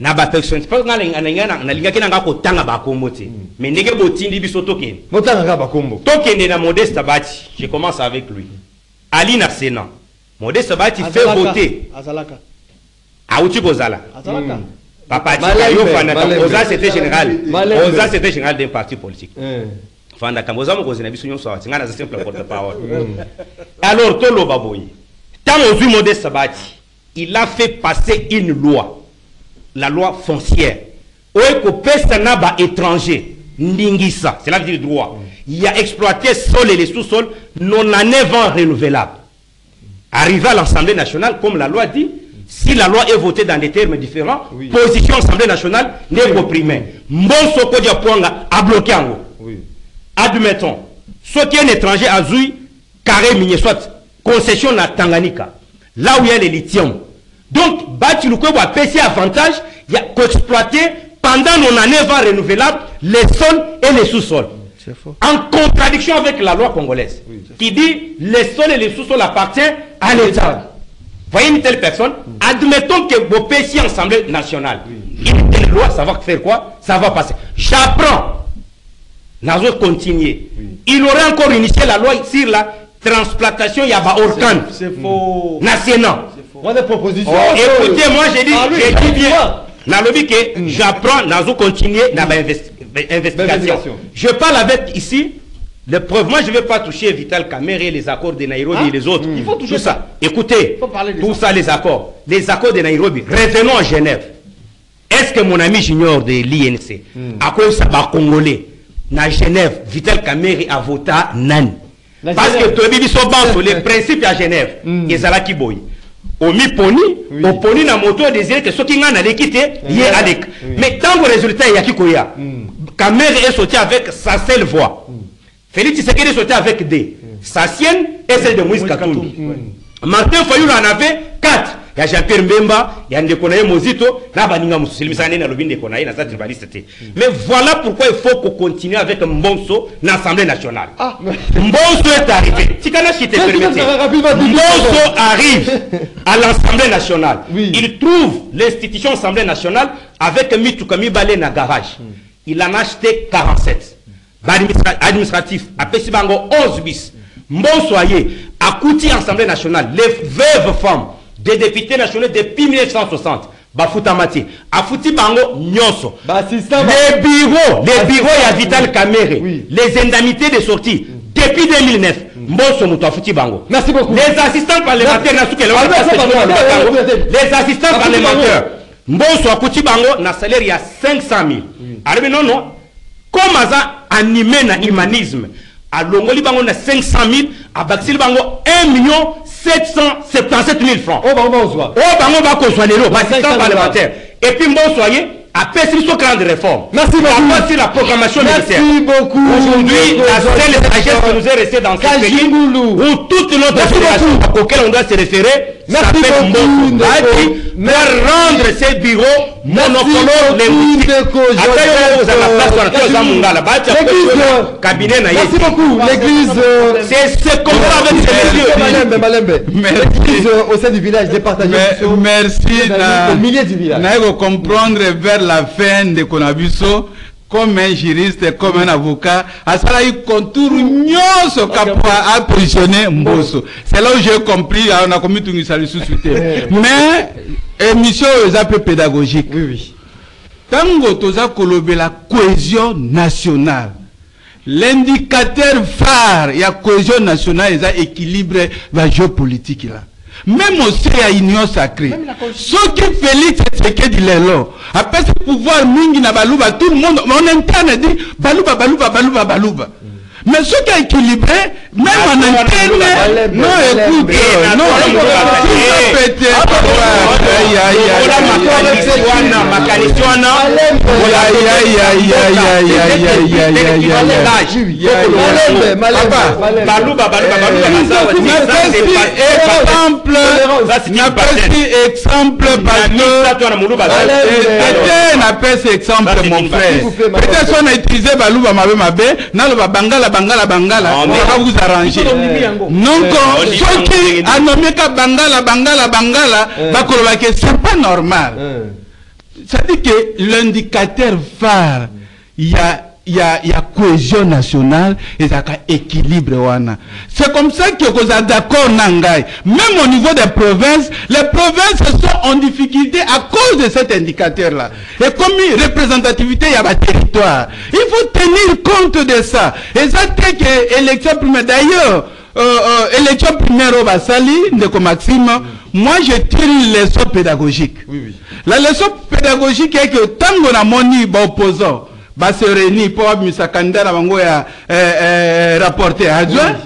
Na ba personne, parce que na na na linga kina ngako tanga ba kombo te. Mais ndenge botindi biso tokende. Motanga kaka bakombo. Tokende na Modeste Abati, je commence avec lui. Ali na Sénat. Modeste Abati voter. Azalaka. Auti kozala. Azalaka. Mm. Papa Malembe, Tika, yo fanda Malembe. Oza c'était général. Oza c'était général d'un parti politique. Hein. Fanda kamba oza mokozi na biso nyonso awa tingana za simple porte-parole. Alors toloba boye. Tant ozwi Modeste Sabati, il a fait passer une loi. La loi foncière. Oye kopesa na ba étranger ndingisa, c'est là veut dire droit. Il a exploité sol et les sous-sols non à 9 ans renouvelables. Arrivé à l'Assemblée nationale, comme la loi dit, si la loi est votée dans des termes différents, Oui. position Assemblée nationale n'est comprimée. Mbon Soko Diapuanga a bloqué en haut. Admettons, ce qui est un étranger a Zui, carré soit concession à Tanganyika, là où il y a les lithium. Donc, Bati Lukwebo a avantage, il y a qu'exploiter pendant nos années 9 ans renouvelables les sols et les sous-sols. En contradiction avec la loi congolaise, qui dit les sols et les sous-sols appartiennent à l'État. Voyez une telle personne, admettons que vos pays Assemblée nationale, une telle loi, ça va faire quoi? Ça va passer. J'apprends. Nazo continuer. Il aurait encore initié la loi sur la transplantation Yaba. C'est faux. National. On a des propositions. Oh, écoutez, moi j'ai dit, Ah j'ai dit bien. le but que j'apprends, Nazo continuer dans ma investi- investigation. Investigation. Je parle avec ici, les preuves. Moi je ne vais pas toucher Vital Kamere, les accords de Nairobi Ah, et les autres. il faut toucher tout ça. Écoutez, tout ça. les accords. Les accords de Nairobi. Revenons à Genève. Est-ce que mon ami junior de l'INC, à cause ça, Congolais, na Genève, Vital Kamere a voté Nani Na Parce que tu as dit, les principes à Genève, Mm. ezalaki boye omiponi oponi na moto odésire ke soki ngai naleki te ye aleka mais ntango résultat eyaki koya camere est sorti avec sa seule voix. Félix tshisekedi est sorti avec deux. Sa sienne et celle de moïse katumbi martin fayulu en avait 4 ya jean-pierre mbemba ya ndeko na ye mozito na baninga mosusu. Elimisaka nde nalobi ndeko na ye naza tribaliste te. Mais voilà pourquoi il faut continuer avec mbonso na assemblée nationale. Ah, mais- mbonso est arrivé. Tikana si te mbonso arrive à l'assemblée nationale. Oui. il trouve l'institution assemblée nationale avec mituka mibale na garage. Il en a acheté 47 baadministra- administratif apesi bango 11 bis. Mbonso aye akuti assemblée nationale. Les veuves femmes des députés nationaux depuis 1960 bafutama te afuti bango nyonso Baassistant, les bureaux les Assistant. bureaux ya vital camere Oui. les indemnités de sortie depuis 2009 mboso moto afuti bango. Merci beaucoup. les assistants parlementaires na suki mais ça, pardon, eloko ah, les assistants parlementaires. Mboso akuti bango na salaire ya 500 000 alobi nono comme aza animé na humanisme alongoli bango na 500 000 abakisili bango 1 million 777 000 francs. Oh, bah, on va au soir. oyo bango bakozwa lelo Ba 500 bassistant parlementaire. Et puis mboso aye apesi biso grande réforme. Merci beaucoup. apesi la programmation Merci militaire. beaucoup. Aujourd'hui, la seule sagesse qui nous est restée dans ce pays, où toute notre Merci auquel on doit se référer, Merci beaucoup, pour rendre ces bureaux monocolores euh, cabinet. Merci beaucoup. L'église. euh, C'est c'est avec messieurs. Malembe, Malembe. Merci. L'église euh, au sein du village départagé. Merci milieu du village. naye comprendre vers la fin de konabiso comme un juriste comme un avocat asalaki contour nyonso kapo apositionne mboso c'est là où j'ai compris ah, nakomitungisa lisusu te mais émission oyo eza mpe pédagogique. Oui, oui. ntango toza kolobela cohésion nationale. L'indicateur phare ya cohésion nationale eza équilibre ya géopolitique là même aussi ya union sacrée. Soki félix tshisekedi lelo apesi pouvoir mingi na baluba tout le monde on interne dit baluba baluba baluba baluba. Mais soki aéquilibré même en Balembe, non écoute euh, non Eh, exemple parce que exemple mon frère peut-être mabe mabe naloba bangala bangala bangala Non, mais- aka vous arranger donc on dit soki bango. anomika bangala bangala bangala Eh. bakolobake c'est pas normal c'est-à-dire que l'indicateur phare ya ya ya cohésion nationale ezalaka équilibre wana. C'est comme ça que koza d'accord na ngai même au niveau des provinces les provinces sont en difficulté à cause de cet indicateur là et comme représentativité ya baterritoire il faut tenir compte de ça. Eza te que élection primaire d'ailleurs euh, euh, élection primaire oyo basali ndeko maxime moi je tire une leçon pédagogique. Oui, oui. la leçon pédagogique est que ntango namoni baopposant base réuni mpo babimisa candidat na bango ya eh, eh, rapporter adjoint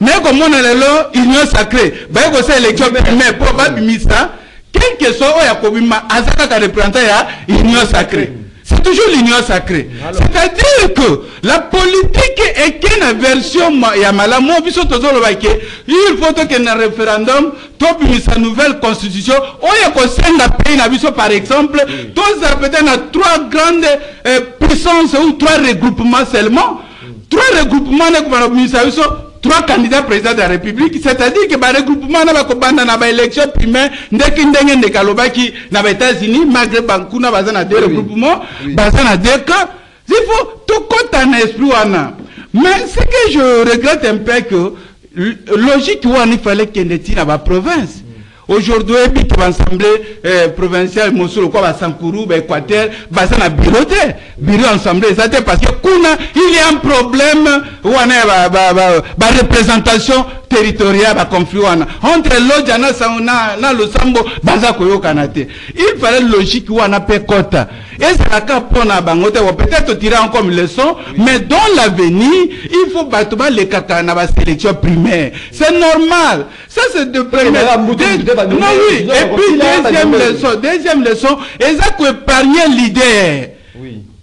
naye komona lelo union sacré. Baye kosala élection primaire mpo babimisa quel que soit oyo akobima aza kaka représentant ya union sacrée c'est toujours l'union sacrée. C'est-à-dire que la politique eke na version ma- ya malamu. Oyo biso tozoloba ke il faut tokende na référendum tobimisa nouvelle constitution. Oyo ekosenga pays na biso par exemple tozala peut-être na trois grandes euh, puissances ou trois regroupements seulement. Trois regroupements nde kobana kobimisa biso trois candidats président de la république c'est-à-dire que baregroupement na bakobanda na baélection primaire ndeki ndenge ndeke alobaki na baétats-unis malgré bankuna baza na deux regroupement baza na deux camps il faut tokɔta na esprit wana. Mais ce que je regrette un peu que logique il fallait kende ti na baprovince aujourd'hui oyebi ke baassemblée eh, provinciale mosusu lokola basankuru baéquateur baza bureau parce que il y a un problème wana ya ba- ba- ba- bareprésentation territorial baconflit wana. Entre loja na na, na losambo baza koyokana te. Il fallait logique wana mpe kota. Ezalaka mpona bango te. Peut-être totira encore une leçon mais dans l'avenir il faut bato balekaka na basélection primaire. C'est normal. Ça c'est de Mbutu, non oui. et puis deuxième leçon deuxième leçon eza koépargne leader.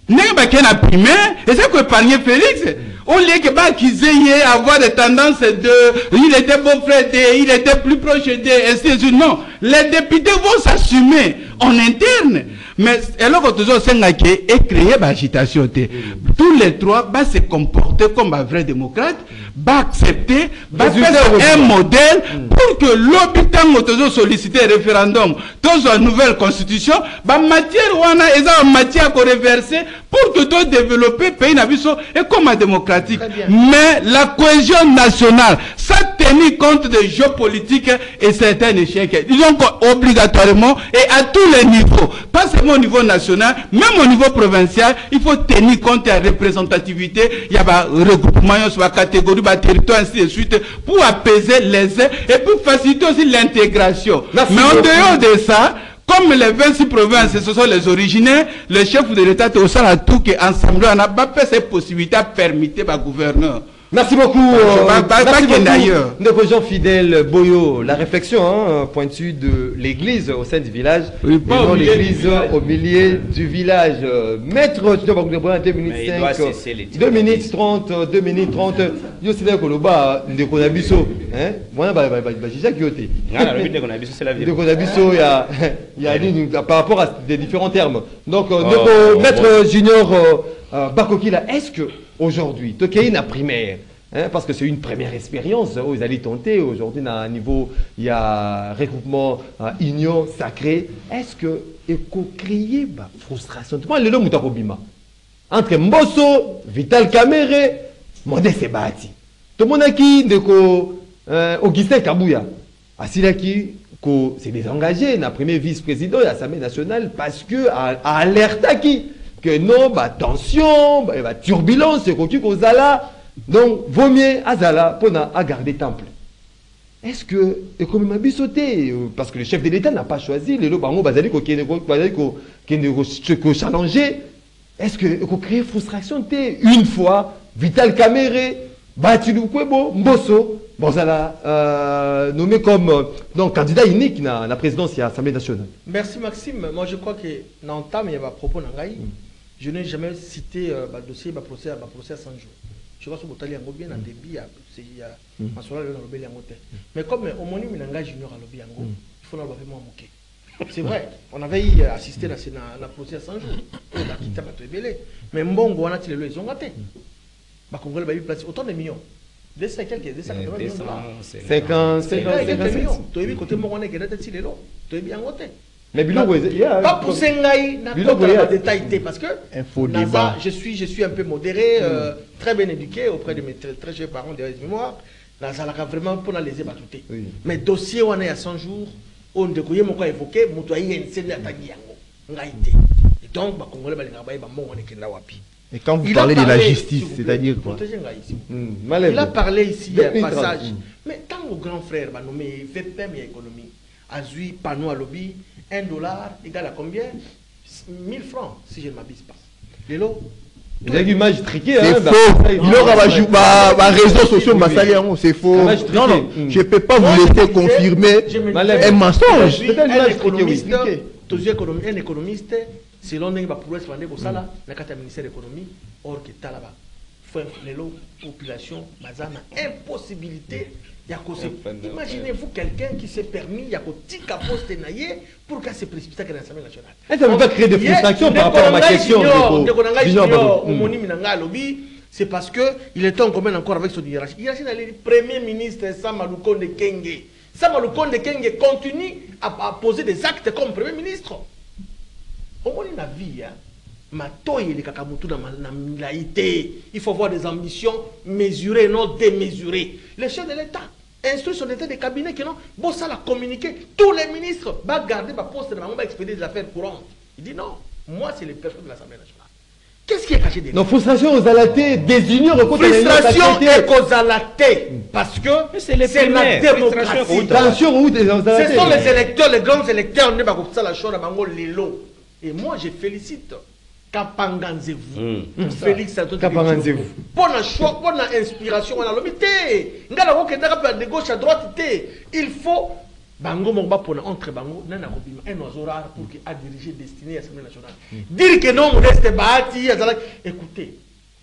Ndenge bakei na primaire eza koépargne félix. Au lieu que baaccuse ye avoir des tendances de il était beau frère de il était plus proche de ainsi de suite. Non les députés vont s'assumer en interne mais eloko tozosengaki ecréer baagitation te. Tous les trois base comporter comme bavrai démocrate baaccepter bapesa un modèle pour que lobi ntango tozosollicite référendum. Tozwa nouvelle constitution bamatière wana eza bamatière ya koreverse pour que todéveloppe pays na biso ekoma démocratique. Mais la cohésion nationale ça tenir compte des jeux politiques et c'est un échec disons que obligatoirement et à tous les niveaux pas seulement au niveau national même au niveau provincial il faut tenir compte ya représentativité. Ya baregroupement nyonso bacatégorie baterritoire ainsi de suite pour apaiser les uns et pour faciliter aussi l'intégration. Mais en dehors de ça comme les 26 provinces ce sont les originaires le chef de l'état tosala tout que ensemble wana bapesa cette possibilité à permettre bagouverneur Merci beaucoup. Bah, bah, merci pas qu'il y en beaucoup, ait ailleurs. Nos gens fidèles, Boyo, la réflexion hein, pointue de l'église au sein du village. Oui, l'église au milieu du village. Euh, Maître, tu dois vous 2 minutes Mais il doit 5, cesser les 2 minutes 30, euh, 2 minutes 30. Yo, c'est là que le bas, de Konabiso. Hein? Voilà, bah, bah, bah, bah, j'ai déjà guilloté. Ah, a vu, c'est la vie. De Konabiso, il y a, y a par rapport à des différents termes. Donc, euh, Oh, Ndeko, oh, Maître Junior euh, est-ce que aujourd'hui, primaire, hein, parce que c'est une première expérience, vous allez tenter aujourd'hui, à un niveau, il y a regroupement, euh, sacrée, est-ce que, et crier bah, frustration, le Bima, entre Mbosso, Vital Kamere, Modeste Bahati. tomonaki ndeko euh, augustin kabuya. Asilaki ko se désengagé na premier vice-président ya assemblée nationale parce que a- alertaki que non batension baturbulence ekoki kozala donc vaut mieux azala mpona agarder temple. Est-ce que ekomema biso te euh, parce que le chef de l'état n'a pas choisi lelo bango bazali ko- ko- kochallenger est-ce que ekocréer frustration te une fois vital camere batilu kwebo mboso bozala euh, nommé comme euh, donc candidat unique na, na présidence ya assemblée nationale. Merci Maxime. Moi je crois que dans le temps, il y a un propos dans. Je n'ai jamais cité euh, bah, dossier, bah, procès, bah, procès à 100 jours. Je crois que Botali Yango bien en débit, il y a il y a Masola le Yango te. Mais comme au moni Minanga Junior à lobby Yango, il faut l'enlever moi moquer. C'est vrai, on avait eu, euh, assisté à la procès à 100 jours. Mais Mbongo, on a tiré le ils ont raté. Bah, Congolais, bah, il place autant de millions. 200 et quelques, 280 millions de dollars. 50 C'est 50 vrai, quelques 57 millions. Tu as vu côté est. Tu as vu Yango te. Mais biloko yeah, pas pousser ngai na Biloko kota na détail te parce que naza, débat. je suis je suis un peu modéré euh, très bien éduqué auprès de mes très, très chers parents de mémoire nazalaka vraiment mpona lese bato te mais dossier wana ya 100 jours oyo ndeko ye moko aévoke moto ayi ensene atangi yango ngai te Et donc bakongolais balingaka bayeba mbongo wana ekenda wapi. Et quand vous Il parlez de la justice, c'est-à-dire quoi Hmm, il a parlé ici, il y a un 2030, passage. Mais tant au grand frère, bah, nommé VPM et économie, Azui, panneau à lobby, 1 dollar égale à combien? 1000 francs, si je ne m'abuse pas. Lélo? Ezalaki image triquée C'est hein, bah, faux. ça, Il aura sociaux Oui, oui. basali yango, c'est faux. Je Non non, triquais. je peux pas Moi, vous laisser confirmer un mensonge. je suis C'est un économiste, un économiste selon ndenge baprouesse bande kosala na kati ya ministère économie or ke tala ba fin lelo population baza na impossibilité imaginez-vous quelqu'un qui s'est permis ya kotika poste na ye pour qu'elle se précipite à l'Assemblée nationale. Est-ce que ça peut pas créer des frustrations par rapport à ma question. Mm. alobi c'est parce que il était en commun encore avec son hiérarchie. Hiérarchie naleli premier ministre Sama Lukonde Kenge. Sama Lukonde Kenge continue à, poser des actes comme premier ministre. Omoni na vie hein, il faut avoir des ambitions mesurées non démesurées. Le chef de l'état instruit son état de cabinet que non bosala communiquer. Tous les ministres bagarder baposte na bango baexpédier des affaires courantes. Il dit non. Moi c'est les personnes de l'assemblée nationale. Qu'est-ce qui est caché derrière? Non frustration ozala te désunion na Frustration te. ekozala te parce que c'est la démocratie. Tension Ce sont les te électeurs, les grands électeurs, on est pas comme ça la chose à Bango Lelo. Et moi, je félicite Kapanganzevu. Mm. Félix Antoine Kapanganzevu. Pour la choix, pour la inspiration, on a l'homité. Ngala woke ndaka de gauche à droite té. Il faut Bango Mongba pour entre Bango, nana kobima un oiseau rare pour qu'il a dirigé destiné à l'Assemblée nationale. Dire que non, Modeste Bahati, Azala- écoutez,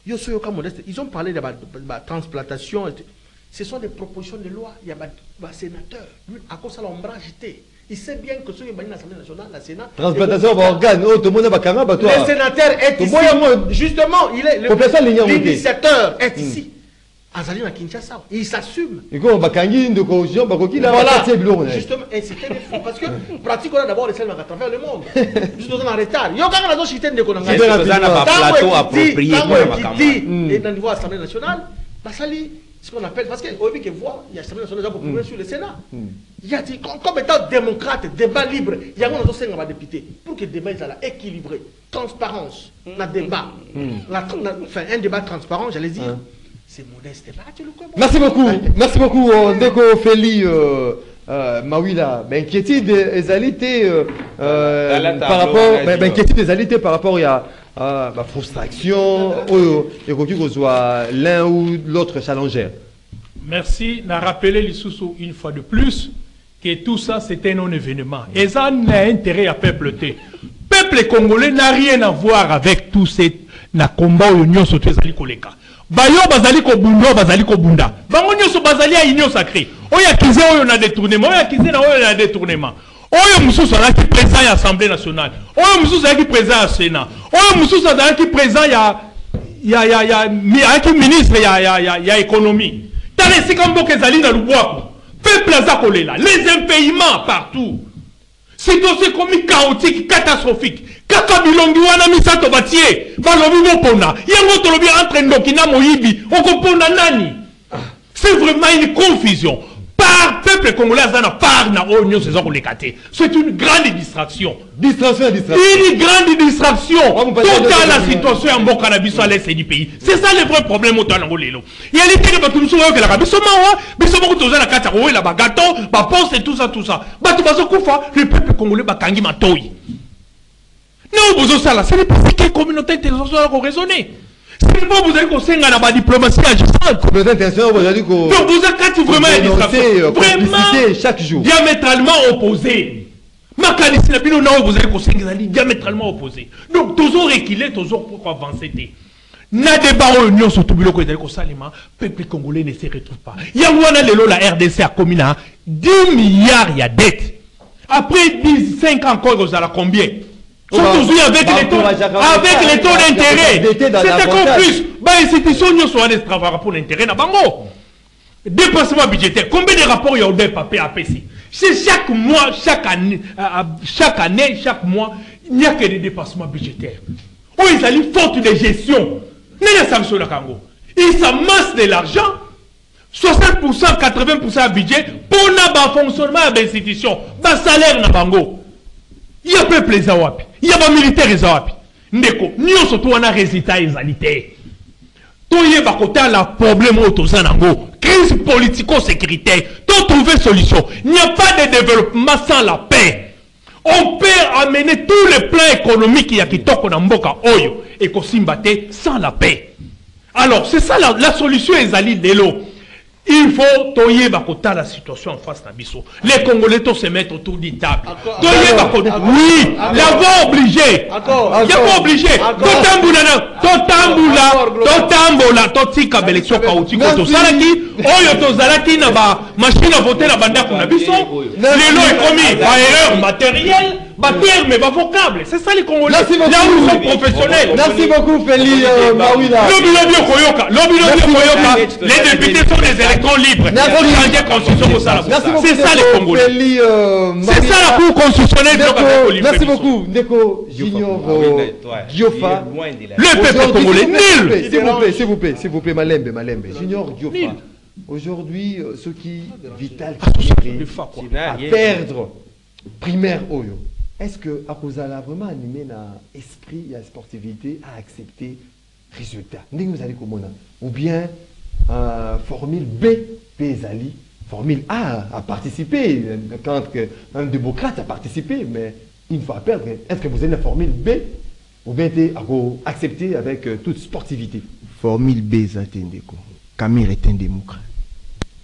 yo soyo ka Modeste, ils ont parlé de la transplantation. et tout. Ce sont des propositions de loi. Il y a des sénateurs. Lui, à cause de l'ombrage, il sait bien que ceux qui sont l'Assemblée nationale, la Sénat. transplantation baorgane oyo tomona bakanga bato Le sénateur est ici. Justement, il est le- l'initiateur est ici. Azali na Kinshasa, il s'assume. iko bakangi ndeko jean bakoki na Voilà, justement, et c'était des fous parce que pratique on a d'abord les scènes à travers le monde. Juste dans un retard. Yo kaka chité na plateau ekiti- approprié pour makambo. et dans le niveau Assemblée nationale, basali ce qu'on appelle parce que au que voix, il y a Assemblée nationale pour sur le Sénat. Comme, étant démocrate, débat libre, il y a un autre cinq député. Pour que le débat soit équilibré, transparence, na débat, La- la- enfin un débat transparent, j'allais dire. C'est modeste. Bah, tu le comprends. merci beaucoup. Merci beaucoup euh, ndeko feli euh, euh, mawila. Bainquiétude ezali te euh, euh, par rapport bainquiétude ezali te par rapport ya euh, bafrustration oyo ekoki kozwa l'un ou l'autre challenger Merci. N'a rappelé Lissoussou une fois de plus que tout ça c'était un non-événement. Et ça n'a intérêt à peuple T. Peuple congolais n'a rien à voir avec tout ces na combat oyo nyonso to ezali koleka. Bayo bazali kobunda bazali kobunda. Bango nyonso bazali ya union sacré oyo akize oyo na détournement oyo akize na oyo na détournement. Oyo mosusu azalaki président ya assemblée nationale. Oyo mosusu azalaki président ya sénat. Oyo mosusu azalaki président ya ya ya ya ayaki ministre ya ya ya, ya économie. Tala esika mboka ezali na lubwaku peuple aza kolela les impayements partout. Situation ekomi chaotique catastrophique kaka bilongi wana misato batie balobi boponda yango tolobi entre ndoki na moyibi. Okoponda nani? C'est vraiment une confusion peuple congolais aza na part na oyo nyonso eza koleka te. C'est une grande distraction. Distraction ya distraction. Une grande distraction. Totala situation ya mboka na biso à l'est du pays. C'est ça le vrai problème oto yango lelo yali teke bato bayokelaka biso mawa. Biso moko toza na kati ya kowela bagato baposte et tout ça tout ça. Bato bazokufa le peuple congolais bakangi matoi non bozosala ce n'est pas ce que communauté internationale koraisonner ce n'est pas bozali kosenga na badiplomatie agissante donc boza kati vraiment ya dénoncer, distraction euh, complicité chaque jour. diamétralement opposé. Makanisi na bino na oyo bozali kosenga ezali diamétralement opposé. Donc tozorekile tozokoka avance te. Na débat oyo nyonso to biloko ezali kosalema peuple congolais ne se retrouve pas. Yango wana lelo la rdc akomi na 10 milliards ya dette après 10 5 ans encore ekozala combien? Tozwi avec les taux avec les taux d'intérêt. c'est encore plus bainstitution nyonso wana estravaka pour l'intérêt na bango. Dépassement budgétaire. Combien de rapports il y a au papier APC c'est chaque mois chaque année euh, euh, chaque année chaque mois il n'y a que des dépassements budgétaires. Oyo ezali faute de gestion. Nani asanctionnaka yango il s'amasse de l'argent. 60% 80% ya budget mpona bafonctionnement ya bainstitution basalaire na bango ya peuple eza wapi? Ya bamilitaire eza wapi? Ndeko nyonso to wana résultat ezali te. Toyeba kotala problème oyo toza nango. Crise politico-sécuritaire. To trouver solution. Il n'y a pas de développement sans la paix. On peut amener tous les plans économiques ya kitoko na mboka oyo ekosimba te sans la paix. Alors c'est ça la, la solution ezali lelo il faut toyeba kotala situation en face na biso les congolais to se mettre autour d'une table toyeba oui l'avons obligé accord. obligé totambola na totambola totambola totika oyo Merci. tosalaki oyo tozalaki na bamashine a vote na bandako na biso lelo ekomi baerreur matérielle baterme bavocable c'est ça les congolais Merci beaucoup. là où sommes professionnels merci beaucoup euh, Merci okoyoka beaucoup. les députés sont des électrons libres c'est ça les congolais euh, c'est ça la cour constitutionnelle merci beaucoup ndeko junior euh, Diofa le peuple congolais nul S'il vous plaît, s'il vous plaît, s'il vous plaît, Malembe, Malembe. Junior. Diofa. Aujourd'hui, euh, ce qui vital à perdre primaire Oyo. Est-ce que akozala vraiment animé na esprit ya sportivité à accepter résultat? Ozali komona ou bien euh, formule b mpe ezali formule a a participé. Quand un démocrate a participé mais une fois à perdre est-ce que vous avez la formule b? Ou bien accepter avec euh, toute sportivité? Formule b eza te ndeko camere est un démocrate.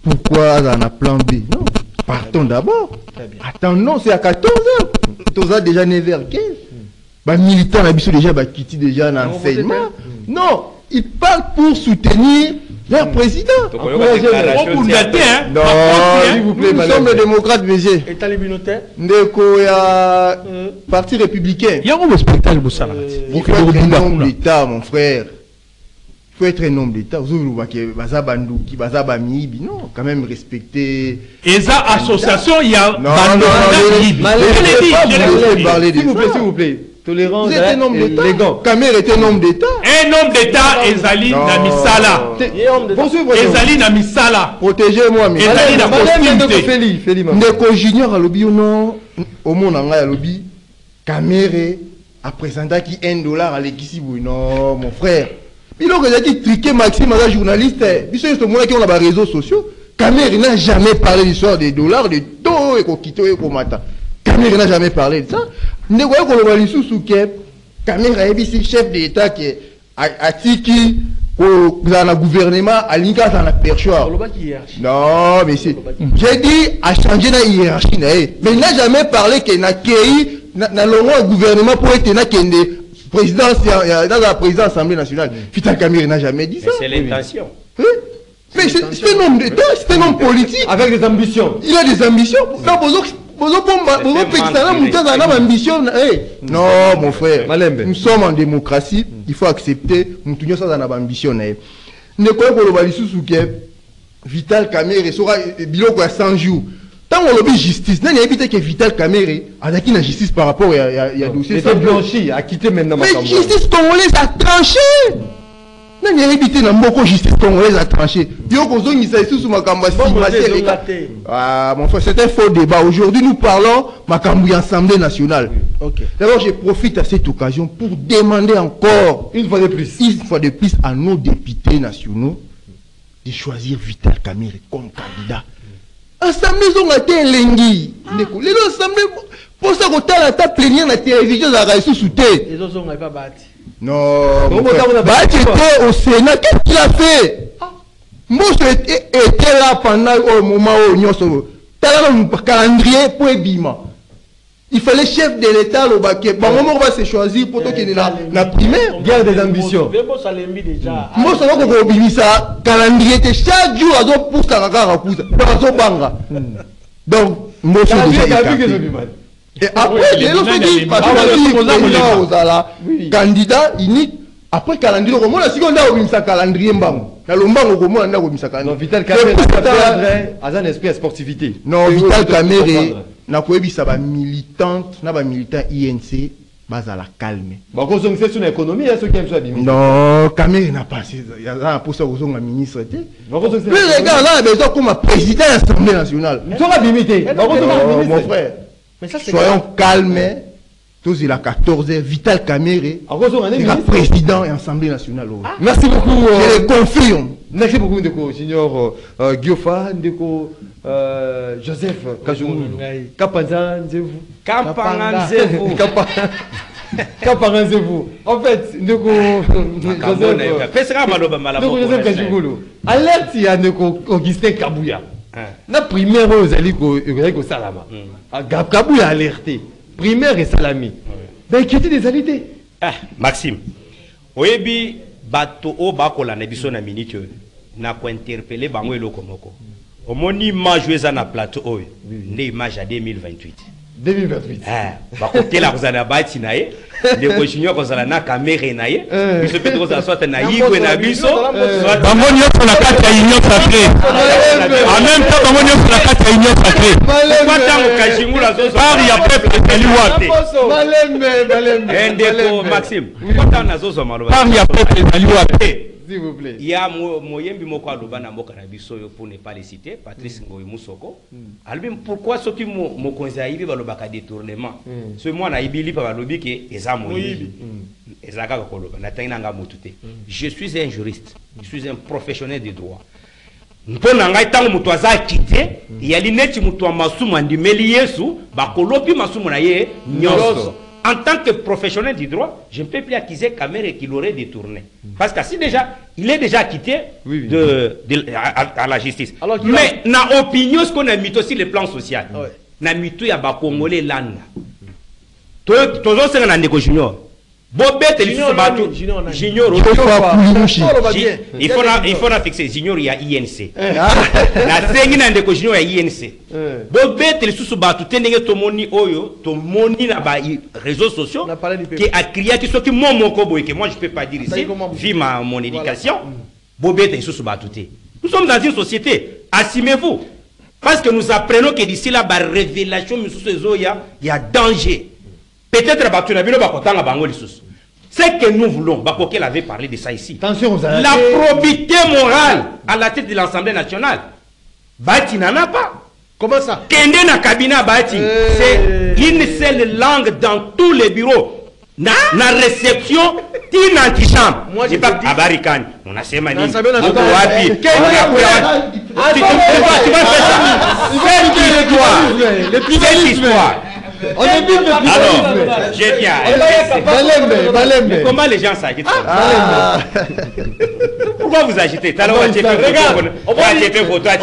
Pourquoi aza na plan b? Non partons d'abord. Attendons c'est à 14 heures. Toza déjà 9 heures 15 bamilitant na biso déjà bakiti déjà na enseignement. non il parle pour soutenir leur président. Obunda te, hein. non Apporte, s'il vous plaît Nous madame. sommes sommes les démocrates VG te ndeko ya parti républicain. Il faut être un homme d'état mon frère faut être un homme d'état baza banduki baza bamiyibi non quand même respecter eza association ya non, bando non, vous laissez parler de s'il vous plaît ça. s'il vous plaît tolérance vous êtes un homme et d'état Kamer est un homme d'état. Un homme d'état ezali Non. na misala ye homme d'état. poursuivre ezali na misala protégez-moi mais ezali na costume te feli feli ndeko junior alobi yo no omona ngai alobi camere apresentaki 1 dollar alekisi boye non mon frère biloko ezalaki trike maxime aza journaliste biso nyonso tomonaki ngo na baréseaux sociaux camere n'a jamais parlé d'histoire des dollars de to ekokite oyo ekomata camere n'a jamais parlé de ça ndeko aye koloba lisusu ke camere ayebisi chef de état ke a- atiki kozala na gouvernement alingi azala na perchoir non, mais c'est. J'ai dit à changer la hiérarchie. na ye. Mais il n'a jamais parlé qu'il n'a créé na longo un gouvernement pour être na ya- dans la présidence de l'Assemblée nationale. Vital Kamir n'a jamais dit ça. c'est l'intention Hein? Mais c'est un homme d'État, c'est un homme politique. avec des ambitions Il a des ambitions. Non, ambition. Eh, Non, mon frère. Nous sommes en démocratie. Il faut accepter. Nous tous ça dans ambition. na ye. Ne que le lisusu ke Vital Kamere sera biloko ya 100 jours. Tant on lobby justice, n'a évité que Vital Kamere a na justice par rapport à ya ya dossier. c'était blanchi a quitté maintenant Mais makambo. justice congolaise a tranché. nani ayebi te na mboka justice congolaise a tranché yo kozongisa lisusu makambo ya Bongo stigmatie te ezonga eleka. te. Ah, mon frère, c'est un faux débat. Aujourd'hui, nous parlons makambo ya Assemblée nationale. ok D'abord, je profite à cette occasion pour demander encore, une fois de plus une fois de plus, à nos députés nationaux de choisir Vital Kamere comme candidat. Assemblée zonga te elengi. Ndeko, lelo assemblée posa kotala ta plénière na télévision ezalaka lisusu te. ezozonga epa bahati Non, mon Donc, frère, on a- Bahati était au Sénat, qu'est-ce qu'il a fait? Mbosso était, était là pendant au moment où Nyonso, tala na calendrier pour ebima. Il fallait chef de l'État, le baquet. Bon, moment on va se choisir pour toi qui est na primaire. Guerre des ambitions. vembo salembi déjà Mbosso va ko obimisa calendrier chaque jour poussa kaka poussa. Donc azo banga. Donc c'est du mal. Et après, les autres il disent, parce Ah, que si les ozala Oui. candidat unique, après calendrier, okomona sikoyo nde akobimisa calendrier mbango. Na lombango okomona nde akobimisa non calendrier. Vital Kamere pourtant, perdre aza na esprit ya sportivité Non, Vital Kamere. Nakoyebisa bamilitante na bamilitant INC bazala calme. bakozongisa so na économie ya soki ya biso abimi Non, Kamere n'a pas aza na posa kozonga ministre te. Puis les gars, là, besoin comme président de l'Assemblée nationale. soki abimi te mon ministre frère, mais ça c'est soyons calmes. Tous il a 14 heures. Vital ministre président de l'Assemblée nationale. merci beaucoup Je euh, le confirme. Merci beaucoup ndeko. Junior euh, giofa ndeko euh, joseph kajungulu Ngai. kapanza nzevu kampanga nzevu Kapa- kapanga nzevu en fait ndeko joseph kajungulu alerte ya ndeko augustin kabuya Ah. na primaire oyo ozali ko- ezali kosalama Ah, kabuya alerte primaire esalami bainquiétude ezali te Ah, maxime. Oyebi bato oyo bakolanda biso na minute oyo na kointerpele bango eloko moko. Omoni image oyo eza na plateau oyo nde image ya 2028 2028 Ah, bakotela kozala na bati na ye. Ndeko junior kozala na kamere na ye. Biso mpe tokozala swate na yigwe na biso soit- bango nyonso na kati ya union sacré en même temps bango nyonso na kati ya union sacré Pourquoi ntango kashingulu azozwa par ya peuple ezali wapi malembe malembe ndeko malembe. maxime. Pourquoi ntango nazozwa maloba par ya peuple ezali wapi s'il vous plaît. ya mo- moyembi moko pour ne pas le citer patrice ngoyi musoko alobi pourquoi soki mo- mokonzi ayibi balobaka détournement? Mm. koloba. Natangi nanga motu te. Je suis un juriste. Je suis un professionnel de droit. Mpo na ngai ntango moto aza akite yali neti moto ya masumu andimeli yesu bakolopi masumu na ye nyonso en tant que professionnel du droit je ne peux plus accuser Kamere qu'il aurait détourné. Parce que si déjà il est déjà acquitté Oui, oui. De, de- à, la justice. Alors mais na opinion ce qu'on a mis aussi le plan social. Ouais. na mitu ya bakongole landa To- tozosenga na ndeko junior bobete Junior bato nani? Junior nani? junior Tofa Kulushi. Oh, loba Ji- bien. il faut na- il faut na fixe junior ya inc nasengi na ndeko junior ya inc bobete lisusu bato te ndenge tomoni oyo tomoni na ba i- réseaux sociaux Na parlé du ke peuple. akriaki soki mo moko boye ke moi je peux pas dire ici vu ma mon éducation bobete lisusu bato te nous sommes dans une société. Assumez-vous. Parce que nous apprenons que d'ici là barévélation misusu ezoya ya danger peut-être bato na bino bakotanga bango lisusu ce que nous voulons bakokel avait parlé de ça ici Attention la probité morale à la tête de l'Assemblée nationale bati nana pas Comment ça kende na cabinet ya bati Euh. c'est une seule langue dans tous les bureaux na, na réception tina antichambre Moi, J'ai pas te dis- habari kani unasema nini Uko wapi? Tu- vas- faire ça On alors Balembe, Balembe. comment les gens s'agitent comme ça Ah. pourquoi vous agitez regarde, on photo, Hein?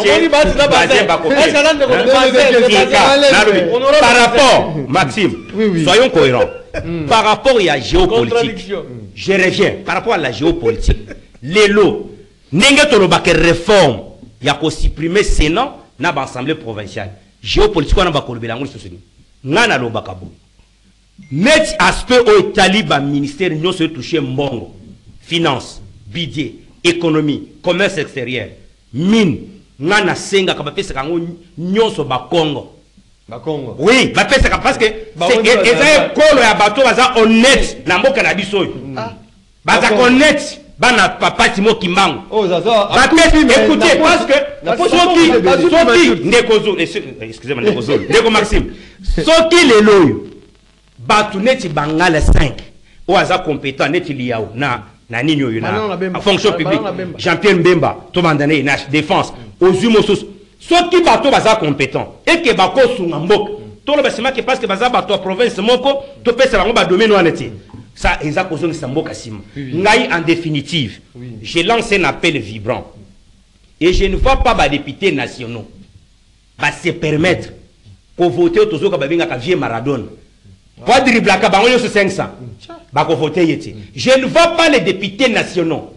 Par rapport, Maxime, soyons cohérents. Par rapport à la géopolitique, je reviens. Par rapport à la géopolitique, les lots, ndenge tolobaka réforme ya kosupprimer sénat na baassemblée provinciale. Géopolitique wana bakolobela yango lisusu nini? Ngai nalobaka boye. Neti aspect oyo etali baministère nyonso etouche mbongo. Finance budget économie commerce extérieur. Mine ngai nasengaka bapesaka yango nyonso bakongo Bakongo. oui bapesaka parce que baza- eza ekolo ya bato baza honnête na mboka na biso oyo. Bazaka Bakongo. honnête bana papa timo kimbangu. Oh, écoutez na- parce que na- soki na- na- soki ndeko zulu excusez-moi ndeko zulu ndeko maxime. Soki lelo oyo bato neti bangala 5 oyo aza compétent neti liao na na nini oyo na na na fonction publique. na Bemba. jean-pierre mbemba tobanda naye na défense. Ozwi mosusu. Soki bato baza compétent eke bakosunga mboka toloba simaki parce que baza bato ya province moko topesa bango badomaine wana te ça eza kozongisa mboka nsima ngai en définitive je lance un appel vibrant. Et je ne vois pas badéputés nationaux base permettre kovote oyo tozoka babengaka vie maradona. Po adriblaka bango nyonso 500 bakovote ye te. Je ne vois pas les députés nationaux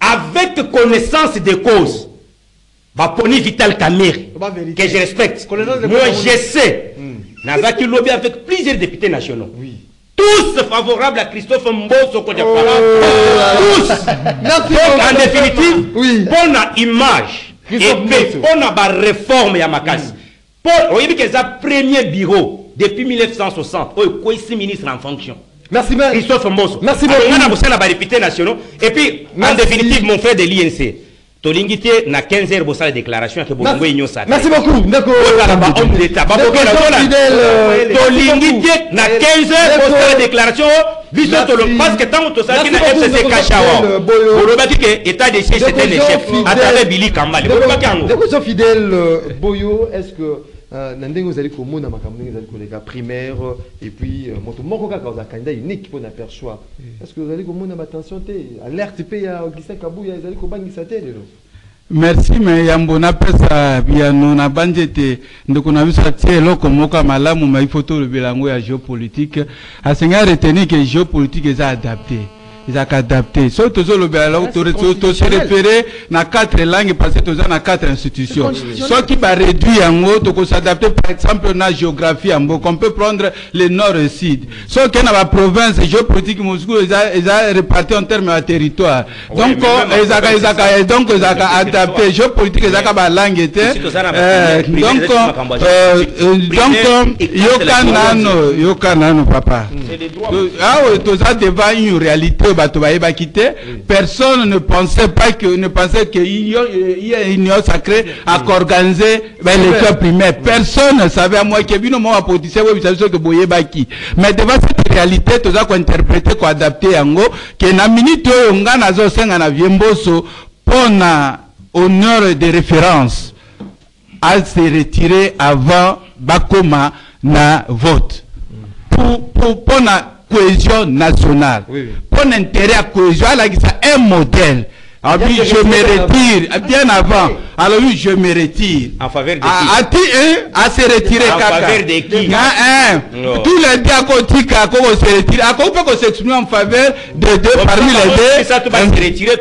avec connaissance de cause baponi vital kamere que je respecte. Moi je sais. Nazaki lobby avec plusieurs députés nationaux. Oui. Tous favorables à Christophe Mboso côté Oh. Tous. Donc en définitive Oui. mpona image. Christophe mpona bareforme ya makasi. Oyebi eza premier bureau depuis 1960 oyo ekwesi ministre en fonction. Merci, christophe mboso Merci beaucoup. nationaux. Et puis en définitive mon frère de l'inc tolingi te na 15 heures bosala déclaration yake bolongo ye nyonso Merci beaucoup. Ndeko. ozala bahomme d'état euh, te na beaucoup. 15 heures bosala déclaration biso parce que ntango tosalaki na fcc kashawa bolobaki ke état de siège chef fidèle. à travers bili kambale bolobaki yango ndeko so fidèle euh, boyo est ce que na ndenge ozali komona makambo ndenge ezali koleka primaire euh, et puis euh, moto moko kaka oza candidat unique mpona est ce que ozali komona batension te alerte mpe ya augustin kabuya ezali kobangisa te lelo. Merci me yambo napesa biyano na bandi ete ndeko na biso atie eloko moko ya malamu ma ifo tolobela yango ya géopolitique. Asengi aretenir ke géopolitique eza adapté ezalaka adapté. Soki tozolobela eloko Ah, c'est to- to- tose constitutionnel. référé na quatre langue parce que toza na quatre institutions. Constitutionnel. soki baréduit yango tokosadapte par exemple na géographie ya mboka on peut prendre le nord et sud. Soki na baprovince géopolitique mosuku eza eza réparti en terme ya territoire. Donc ezalaka ça- donc ezalaka adapté. Géopolitique ezalaka balangue te donc eza euh, euh, donc yoka nano yoka nano papa. Toza devant une réalité personne ne pensait pas que ne pensait que union euh, il y a une union sacrée akoorganiser baélection primaire personne ne savait à moi que bino mo bapoliticien boyebisa biso ke boyebaki. Mais devant cette réalité toza kointerpréter koadapte yango ke na minute oyo nga nazosenga na vie mboso mpona honneur de référence à se retirer avant bakoma na vote. Pour pour pour la cohésion nationale. Oui, oui. pour l'intérêt à cohésion alakisa un modèle. Alors Bien oui je me retire. bien avant. Alors oui je me retire. En faveur de à, qui? à, ti- hein, à se retirer En kaka. faveur de qui? Ah, hein? Non. tous les deux akotika ako se retire. Ako peut qu'on s'exprime en faveur de deux parmi les deux? ça tu vas se retirer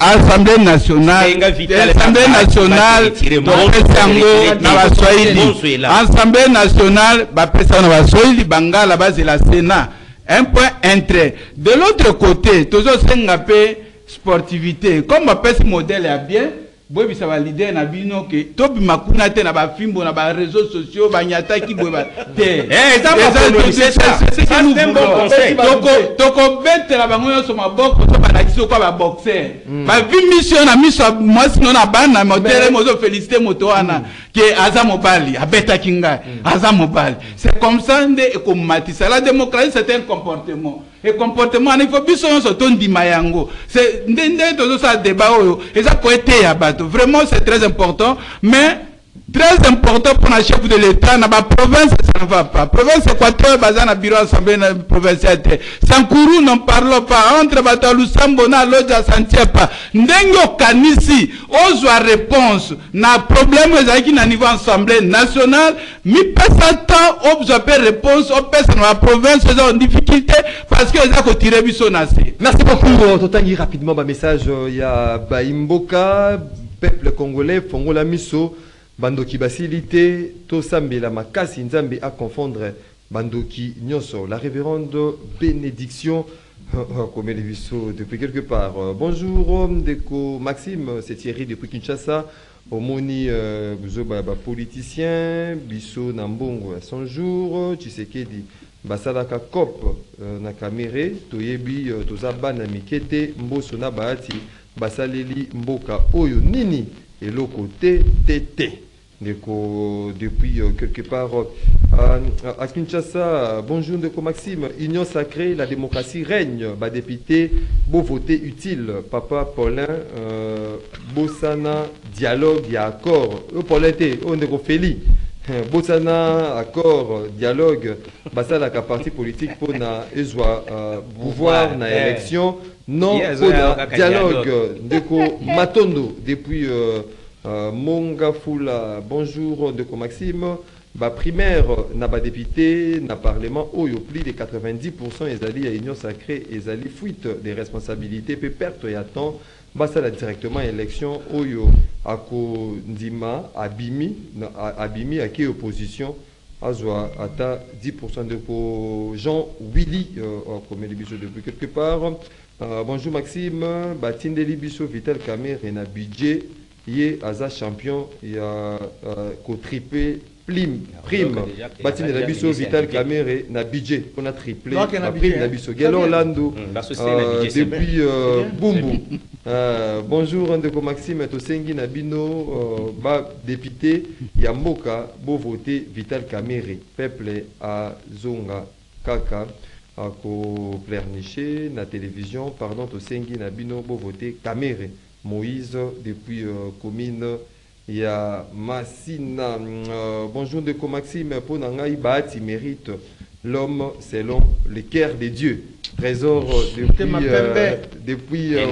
assemblée nationale assemblée nationale batire topesa yango na baswahili assemblée nationale bapesa na baswahili bangala bazela sénat. Un point intérêt de l'autre côté tozosenga mpe sportivité. Comme bapesi modèle ya bien boyebisa balider na bino ke tobima kuna te na bafimbo na bareseau sociaux banyataki boye ba te. Eza Eza- makono, c'est ça. c'est- c'est- c'est Ça, que nous c'est un bon voulons. conseil. Toko- tokobetela bango nyonso maboko so balakisi okwa baboxer bavi miso na miso ya mwasi no na bana modele mozofélicité moto wana ke aza mobali abetaki ngai aza mobali. C'est comme ça nde ekomatisa. La démocratie c'est un comportement e comportement wana ifo biso nyonso tondima yango nde nde tozosala débat oyo. Eza koeteya bato vraiment c'est très important. Mais très important pour la chef de l'état na baprovince ça ne va pas province équateur baza na bureau assemblée provinciale te sankuru n'en parlons pas entre bato ya lusambo na loja santie pas ndenge okanisi ozwa réponse na problème ezalaki na niveau assemblée nationale mipesa temps ozwa mpe réponse opesa na baprovince eza en difficulté parce que biso na se Merci beaucoup. Totangi rapidement ma message. Il y a Baimboka, peuple congolais, Fongola Miso, Bandoki Basilité, Tosambela Makasi Nzambe à confondre Bandoki Nyoso. La révérende bénédiction. Comme les Bisso depuis quelque part. Euh, Bonjour, Ndeko Maxime, c'est Thierry depuis Kinshasa. Omoni euh, Buzo ba, ba politicien, Bisso Nambongo à son jour, Tshisekedi basalaka cop euh, na kamere toyebi euh, toza bana te na basaleli mboka oyo nini? Eloko te te te ndeko depuis euh, quelque part euh, à Kinshasa euh, bonjour ndeko Maxime union sacrée la démocratie règne. Badéputé beau voter utile. Papa Paulin euh, bosana dialogue ya accord. Oyo Paulin te oyo ndeko Feli. Bosana accord dialogue. Basalaka parti politique mpona ezwa uh, pouvoir na eh. élection. Non dialogue. dialogue. ndeko matondo depuis euh, euh, mongafula bonjour ndeko maxime. Baprimaire na badéputé na parlement oyo plus de 90% ezali ya union sacrée ezali fuite des responsabilités mpe perte ya temps basala directement élection oyo akondima abimi na- a- abimi ake opposition azwa ata 10% ndeko jean willy euh, akomeli biso depuis quelque part. Euh, bonjour maxime batindeli biso vital camere na budget ye aza champion ya uh, kotriple prime prime. batindela déjà biso vital budget. camere na budget mpona triple na na budget, prime na biso gelo orlando na euh, depuis euh, bumbu Euh, bonjour ndeko maxime tosengi na bino euh, badepute ya mboka bovote vital camere peuple azonga kaka akoplerniche na télévision pardon tosengi na bino bovote camere moïse depuis euh, commune ya masina euh, bonjour ndeko maxime mpo na ngai bahati mérite l'homme selon le cœur de dieu trésor depuis, euh, depuis euh,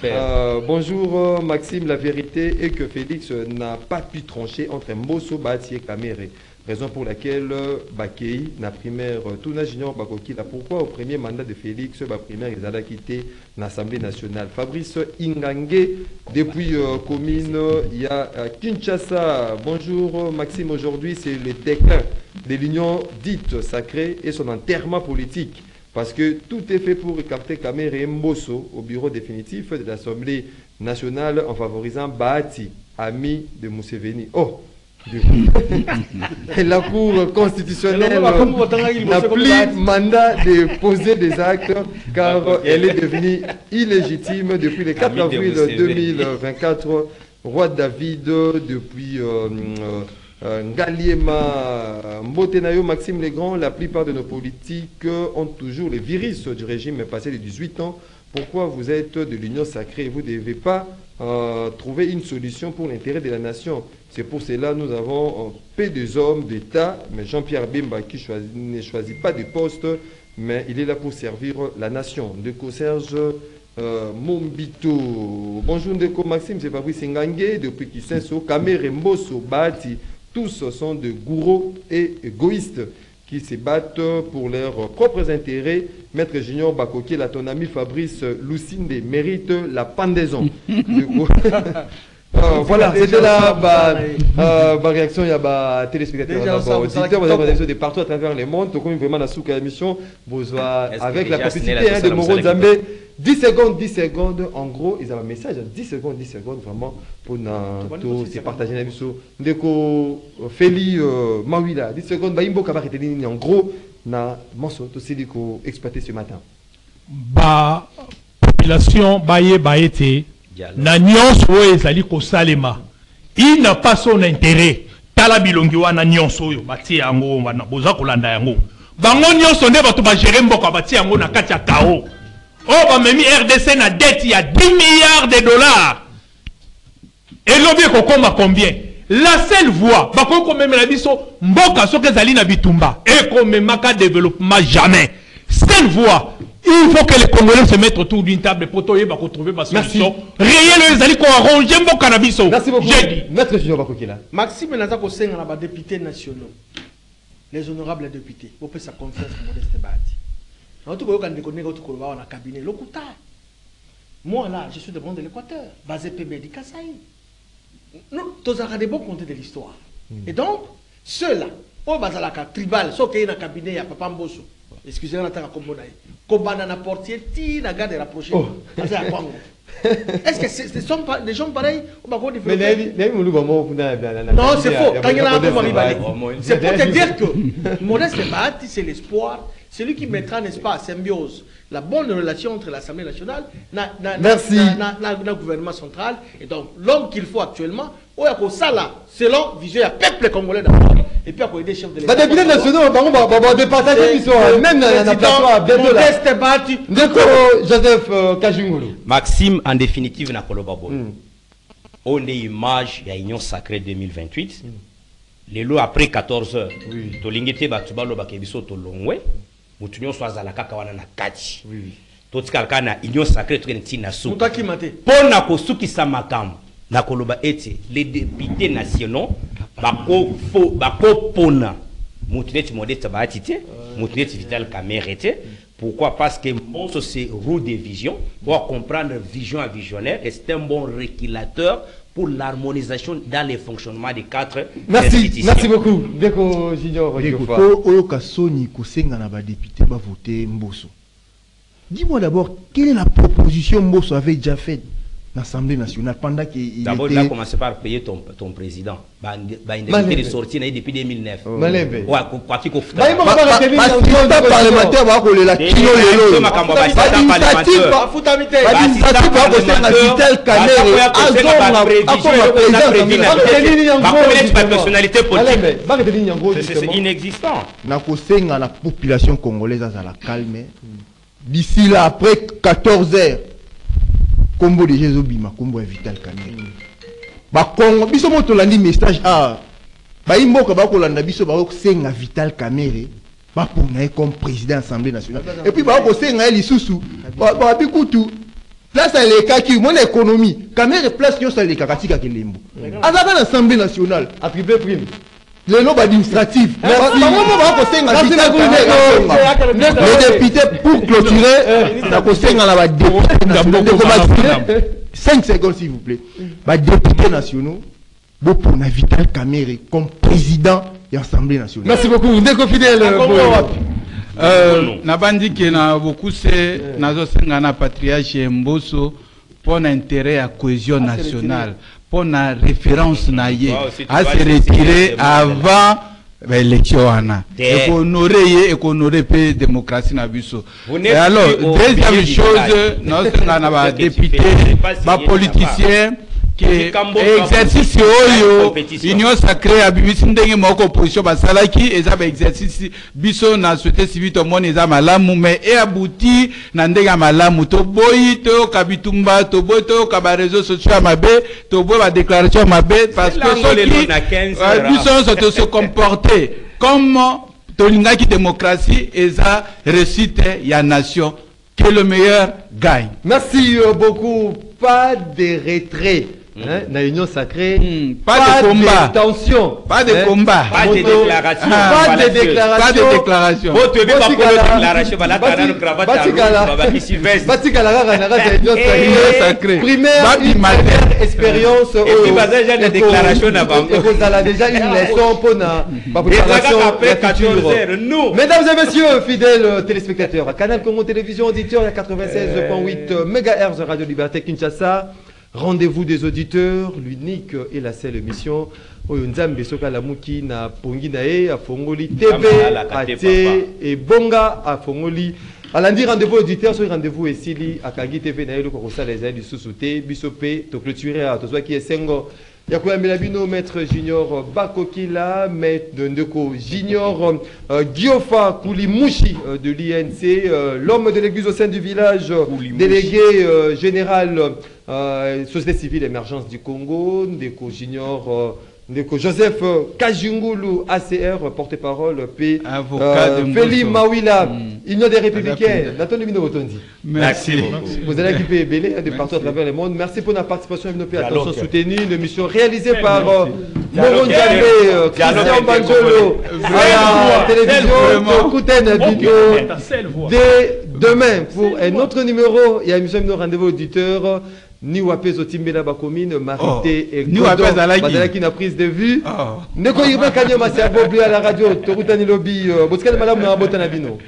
fer. Euh, bonjour Maxime, la vérité est que Félix n'a pas pu trancher entre Mbosso Bati et Kamere. Raison pour laquelle euh, Bakei, na primaire, euh, Tuna Junior Bakoki, là, pourquoi au premier mandat de Félix, ba primaire, ils allaient quitter l'Assemblée nationale. Fabrice Ingangue, depuis euh, commune, euh, il y a Kinshasa. Bonjour Maxime, aujourd'hui c'est le déclin de l'union dite sacrée et son enterrement politique. Parce que tout est fait pour écarter Kamere et au bureau définitif de l'Assemblée nationale en favorisant Bahati, ami de Mousseveni. Oh la Cour constitutionnelle n'a plus mandat de poser des actes car elle est devenue illégitime depuis le 4 Ami de avril Museveni. 2024. Roi David depuis euh, euh, euh, Ngaliema, Mbotenayo, Maxime Legrand, la plupart de nos politiques ont toujours le virus du régime passé de 18 ans. Pourquoi vous êtes de l'Union sacrée? Vous ne devez pas euh, trouver une solution pour l'intérêt de la nation. C'est pour cela que nous avons euh, peu des hommes d'État, mais Jean-Pierre Bimba qui choisit- ne choisit pas de poste, mais il est là pour servir la nation. De Serge euh, Mombito. Bonjour Ndeko Maxime, c'est Fabrice Ngangé depuis Kisenso, Kamere Mboso, Bati. Tous sont de gourous et égoïstes qui se battent pour leurs propres intérêts. Maître Junior Bakoki, là, ton ami Fabrice Lucinde mérite la pendaison. Du coup- Euh, voilà, c'était là bah, euh, ma réaction, il y a bah, téléspectateurs, Déjà, bah, vous auditeurs, top. de partout à travers le monde, tout comme vraiment la souka émission, vous avez- Est-ce que avec la déjà, complicité hein, de Moro Zambé, 10 secondes, 10 secondes, en gros, ils ont un message, 10 secondes, 10 secondes, vraiment, pour se partager na biso. Ndeko euh, Feli euh, Mawila, 10 secondes, bah, imbo kabari tenini, en gros, na monso, tout c'est ko exploité ce matin. ba population bayeba ete. Dialogue. na nyonso oyo ezali kosalema. Il n'a pas son intérêt. Tala bilongi wana nyonso oyo batie yango wana boza kolanda yango. Bango nyonso nde bato bagere mboka batie yango na kati ya kao oyo bamemi rdc na dette ya 10 milliards de dollars. Elobi ekokoma combien? La seule voie bakoki komemela biso mboka soki ezali na bitumba ekomemaka développement jamais. Seule voie il faut que les congolais se mettent autour d'une table po toyeba kotrouver basolution réel oyo ezali koarrange mboka na biso. Merci beaucoup. J'ai dit. Maître Junior Bakoki là. maxime naza kosenga na badéputés nationaux les honorables députés. Bopesa confiance modeste bati nauti koyoka ndeko ndenge auti koloba awa na cabinet. Lokuta moi là je suis de monde de l'équateur. Basé pe bedi kasai nous tozalaka des bons comptes de l'histoire. Et donc ceux-là oyo bazalaka tribal soki okei na cabinet ya papa mboso excusez nataka kombo na ye kobanda na portier ti na garde rapproché Oh. aza ya kwango est-ce que c'est- ce sont pas des gens pareils oyo bako Mais développer? Non, c'est faux. Quand il y en a un peu, Modeste Marie Balé. Bahati. C'est pour te dire que Modeste Bahati, c'est l'espoir. C'est lui qui mettra, n'est-ce pas, en symbiose la bonne relation entre l'Assemblée nationale na, na, na- Merci. na, na, na, na gouvernement central. Et donc, l'homme qu'il faut actuellement, Oyako Sala, selon vision du peuple congolais d'abord. Et puis, après, des chefs de l'État. Bah, députés nationaux, bah, bah, bah, départager, ils sont, euh, même na- na- na plateau, à bientôt là. Ndeko Joseph euh, Kajungulu. maxime en définitive nakoloba boye oyo nde image ya union sacrée 2028 lelo après 14 heures tolingi te bato balobaka biso tolongwe motu nyonso azala kaka wana na kati totikala kaka na union sacrée tokende ntina suku Mouta Kimate. mpo na kosukisa makambo nakoloba ete les députés nationaux bakopona motu neti modeste bahati te motu neti vital camere te. Pourquoi? Parce que mboso c'est roue de vision pour comprendre vision à visionnaire et c'est un bon régulateur pour l'harmonisation dans le fonctionnement des quatre Merci, merci beaucoup. Ndeko Junior po oyoka soni kosenga na badéputé bavote mboso dis-moi d'abord quelle est la proposition mboso avait déjà faite? L'assemblée nationale pendant qu'il D'abord, il a commencé par payer ton, ton président. Bah, bah, na ye depuis 2009. Malembe. Ouais, ko- kwa tiko futa. Bah, il m'a- Ba- ba- Ndeko basista Junior. parlementaire lelo personnalité politique C'est- inexistant. Na population congolaise azala calme d'ici là après 14 heures kombo deja ezobima kombo ya vital kamere bakongo biso mo tolandi message a bayi mboka bakolanda biso bakosenga vital kamere bapona ye comme président assemblée nationale. Et puis bakosenga ye lisusu ba- babi kutu place alekaki mona économie. Kamere place nyonso alekaka tikaka elembo azalaka na assemblée nationale A triplé prime. Lelo asonga. le député pour clôturer nakosenga na badéputé nationaux ndeko Maxime, 5 secondes s'il vous plaît. Badéputé nationaux bopona vital camere comme président ya assemblée nationale. Merci beaucoup. Ndeko fidèle. Euh, nabandiki na bokuse nazosenga na patriarche mboso pour intérêt à cohésion Ah, nationale pour na référence na ye. Se retirer avant élection wana ekohonore ye ekohonore mpe démocratie na biso. Alors deuxième chose naosenga na signé bapoliticien exercice oyo union sacré abimisi ndenge moko opposition basalaki eza baexercice biso na société civile tomoni eza malamu mais eabuti na ndenge ya malamu. Toboyi toyoka bitumba toboyi toyoka bareseau sociaux ya mabe toboyi badéclaration ya mabe parce que soki na 15 heures. biso nyonso tose comporte comme tolingaki démocratie eza réussite ya nation? Que le meilleur gagne. Merci beaucoup. Pas de retrait. Hein, dans l'Union sacrée. Mm, pas de combat. tension. Pas de combat. Pas de Moto- déclaration. Ah, Pas de déclaration. pas de déclaration Botikala- bakolo déclaration Union. Primaire, une expérience. Et puis, baza déjà eko- déclaration na bango. ekozala déjà une leçon pour na ba préparation Ezalaka après ya futur. 14 heures, nous. Mesdames et messieurs, fidèles euh, téléspectateurs, à Canal Congo Télévision, auditeur à 96.8 MHz Radio Liberté Kinshasa. Rendez-vous des auditeurs, l'unique et la seule émission. oyo nzambe soki alamuki na pongi na ye afongoli tv atie ebonga afongoli. Alandi rendez-vous auditeur soki rendez-vous esili akangi tv na ye eloko kosala ezali lisusu te. Biso mpe toclôture awa tozwaki esengo ya koyambela bino maître junior bakokila maître ndeko junior euh, giofa kulimushi euh, de l'inc euh, l'homme de l'église au sein du village délégué général société civile émergence du congo ndeko junior joseph euh, kajungulu acr porte-parole p Avocat de feli Mbosso. mawila Mm. union des républicains. Bino botondi. Merci merci vous allez équiper Belé hein, de partout à travers le monde. Merci pour la participation et nos attention soutenue. Une émission réalisée par euh. Moron Djambé, euh, Christian Banjolo, intercommunal. à la télévision, seule voix. Dès demain, pour un autre numéro, il y a émission de rendez-vous auditeur. Ni Wapé Zotimbela Bakomine, Marité Oh, et Ni Wapé Zalaki. Bazalaki na prise de vue. Oh. Neko Yirba Kanyama, c'est à la radio. Tokutani Lobby, euh, Boskane Madame Nabota Nabino.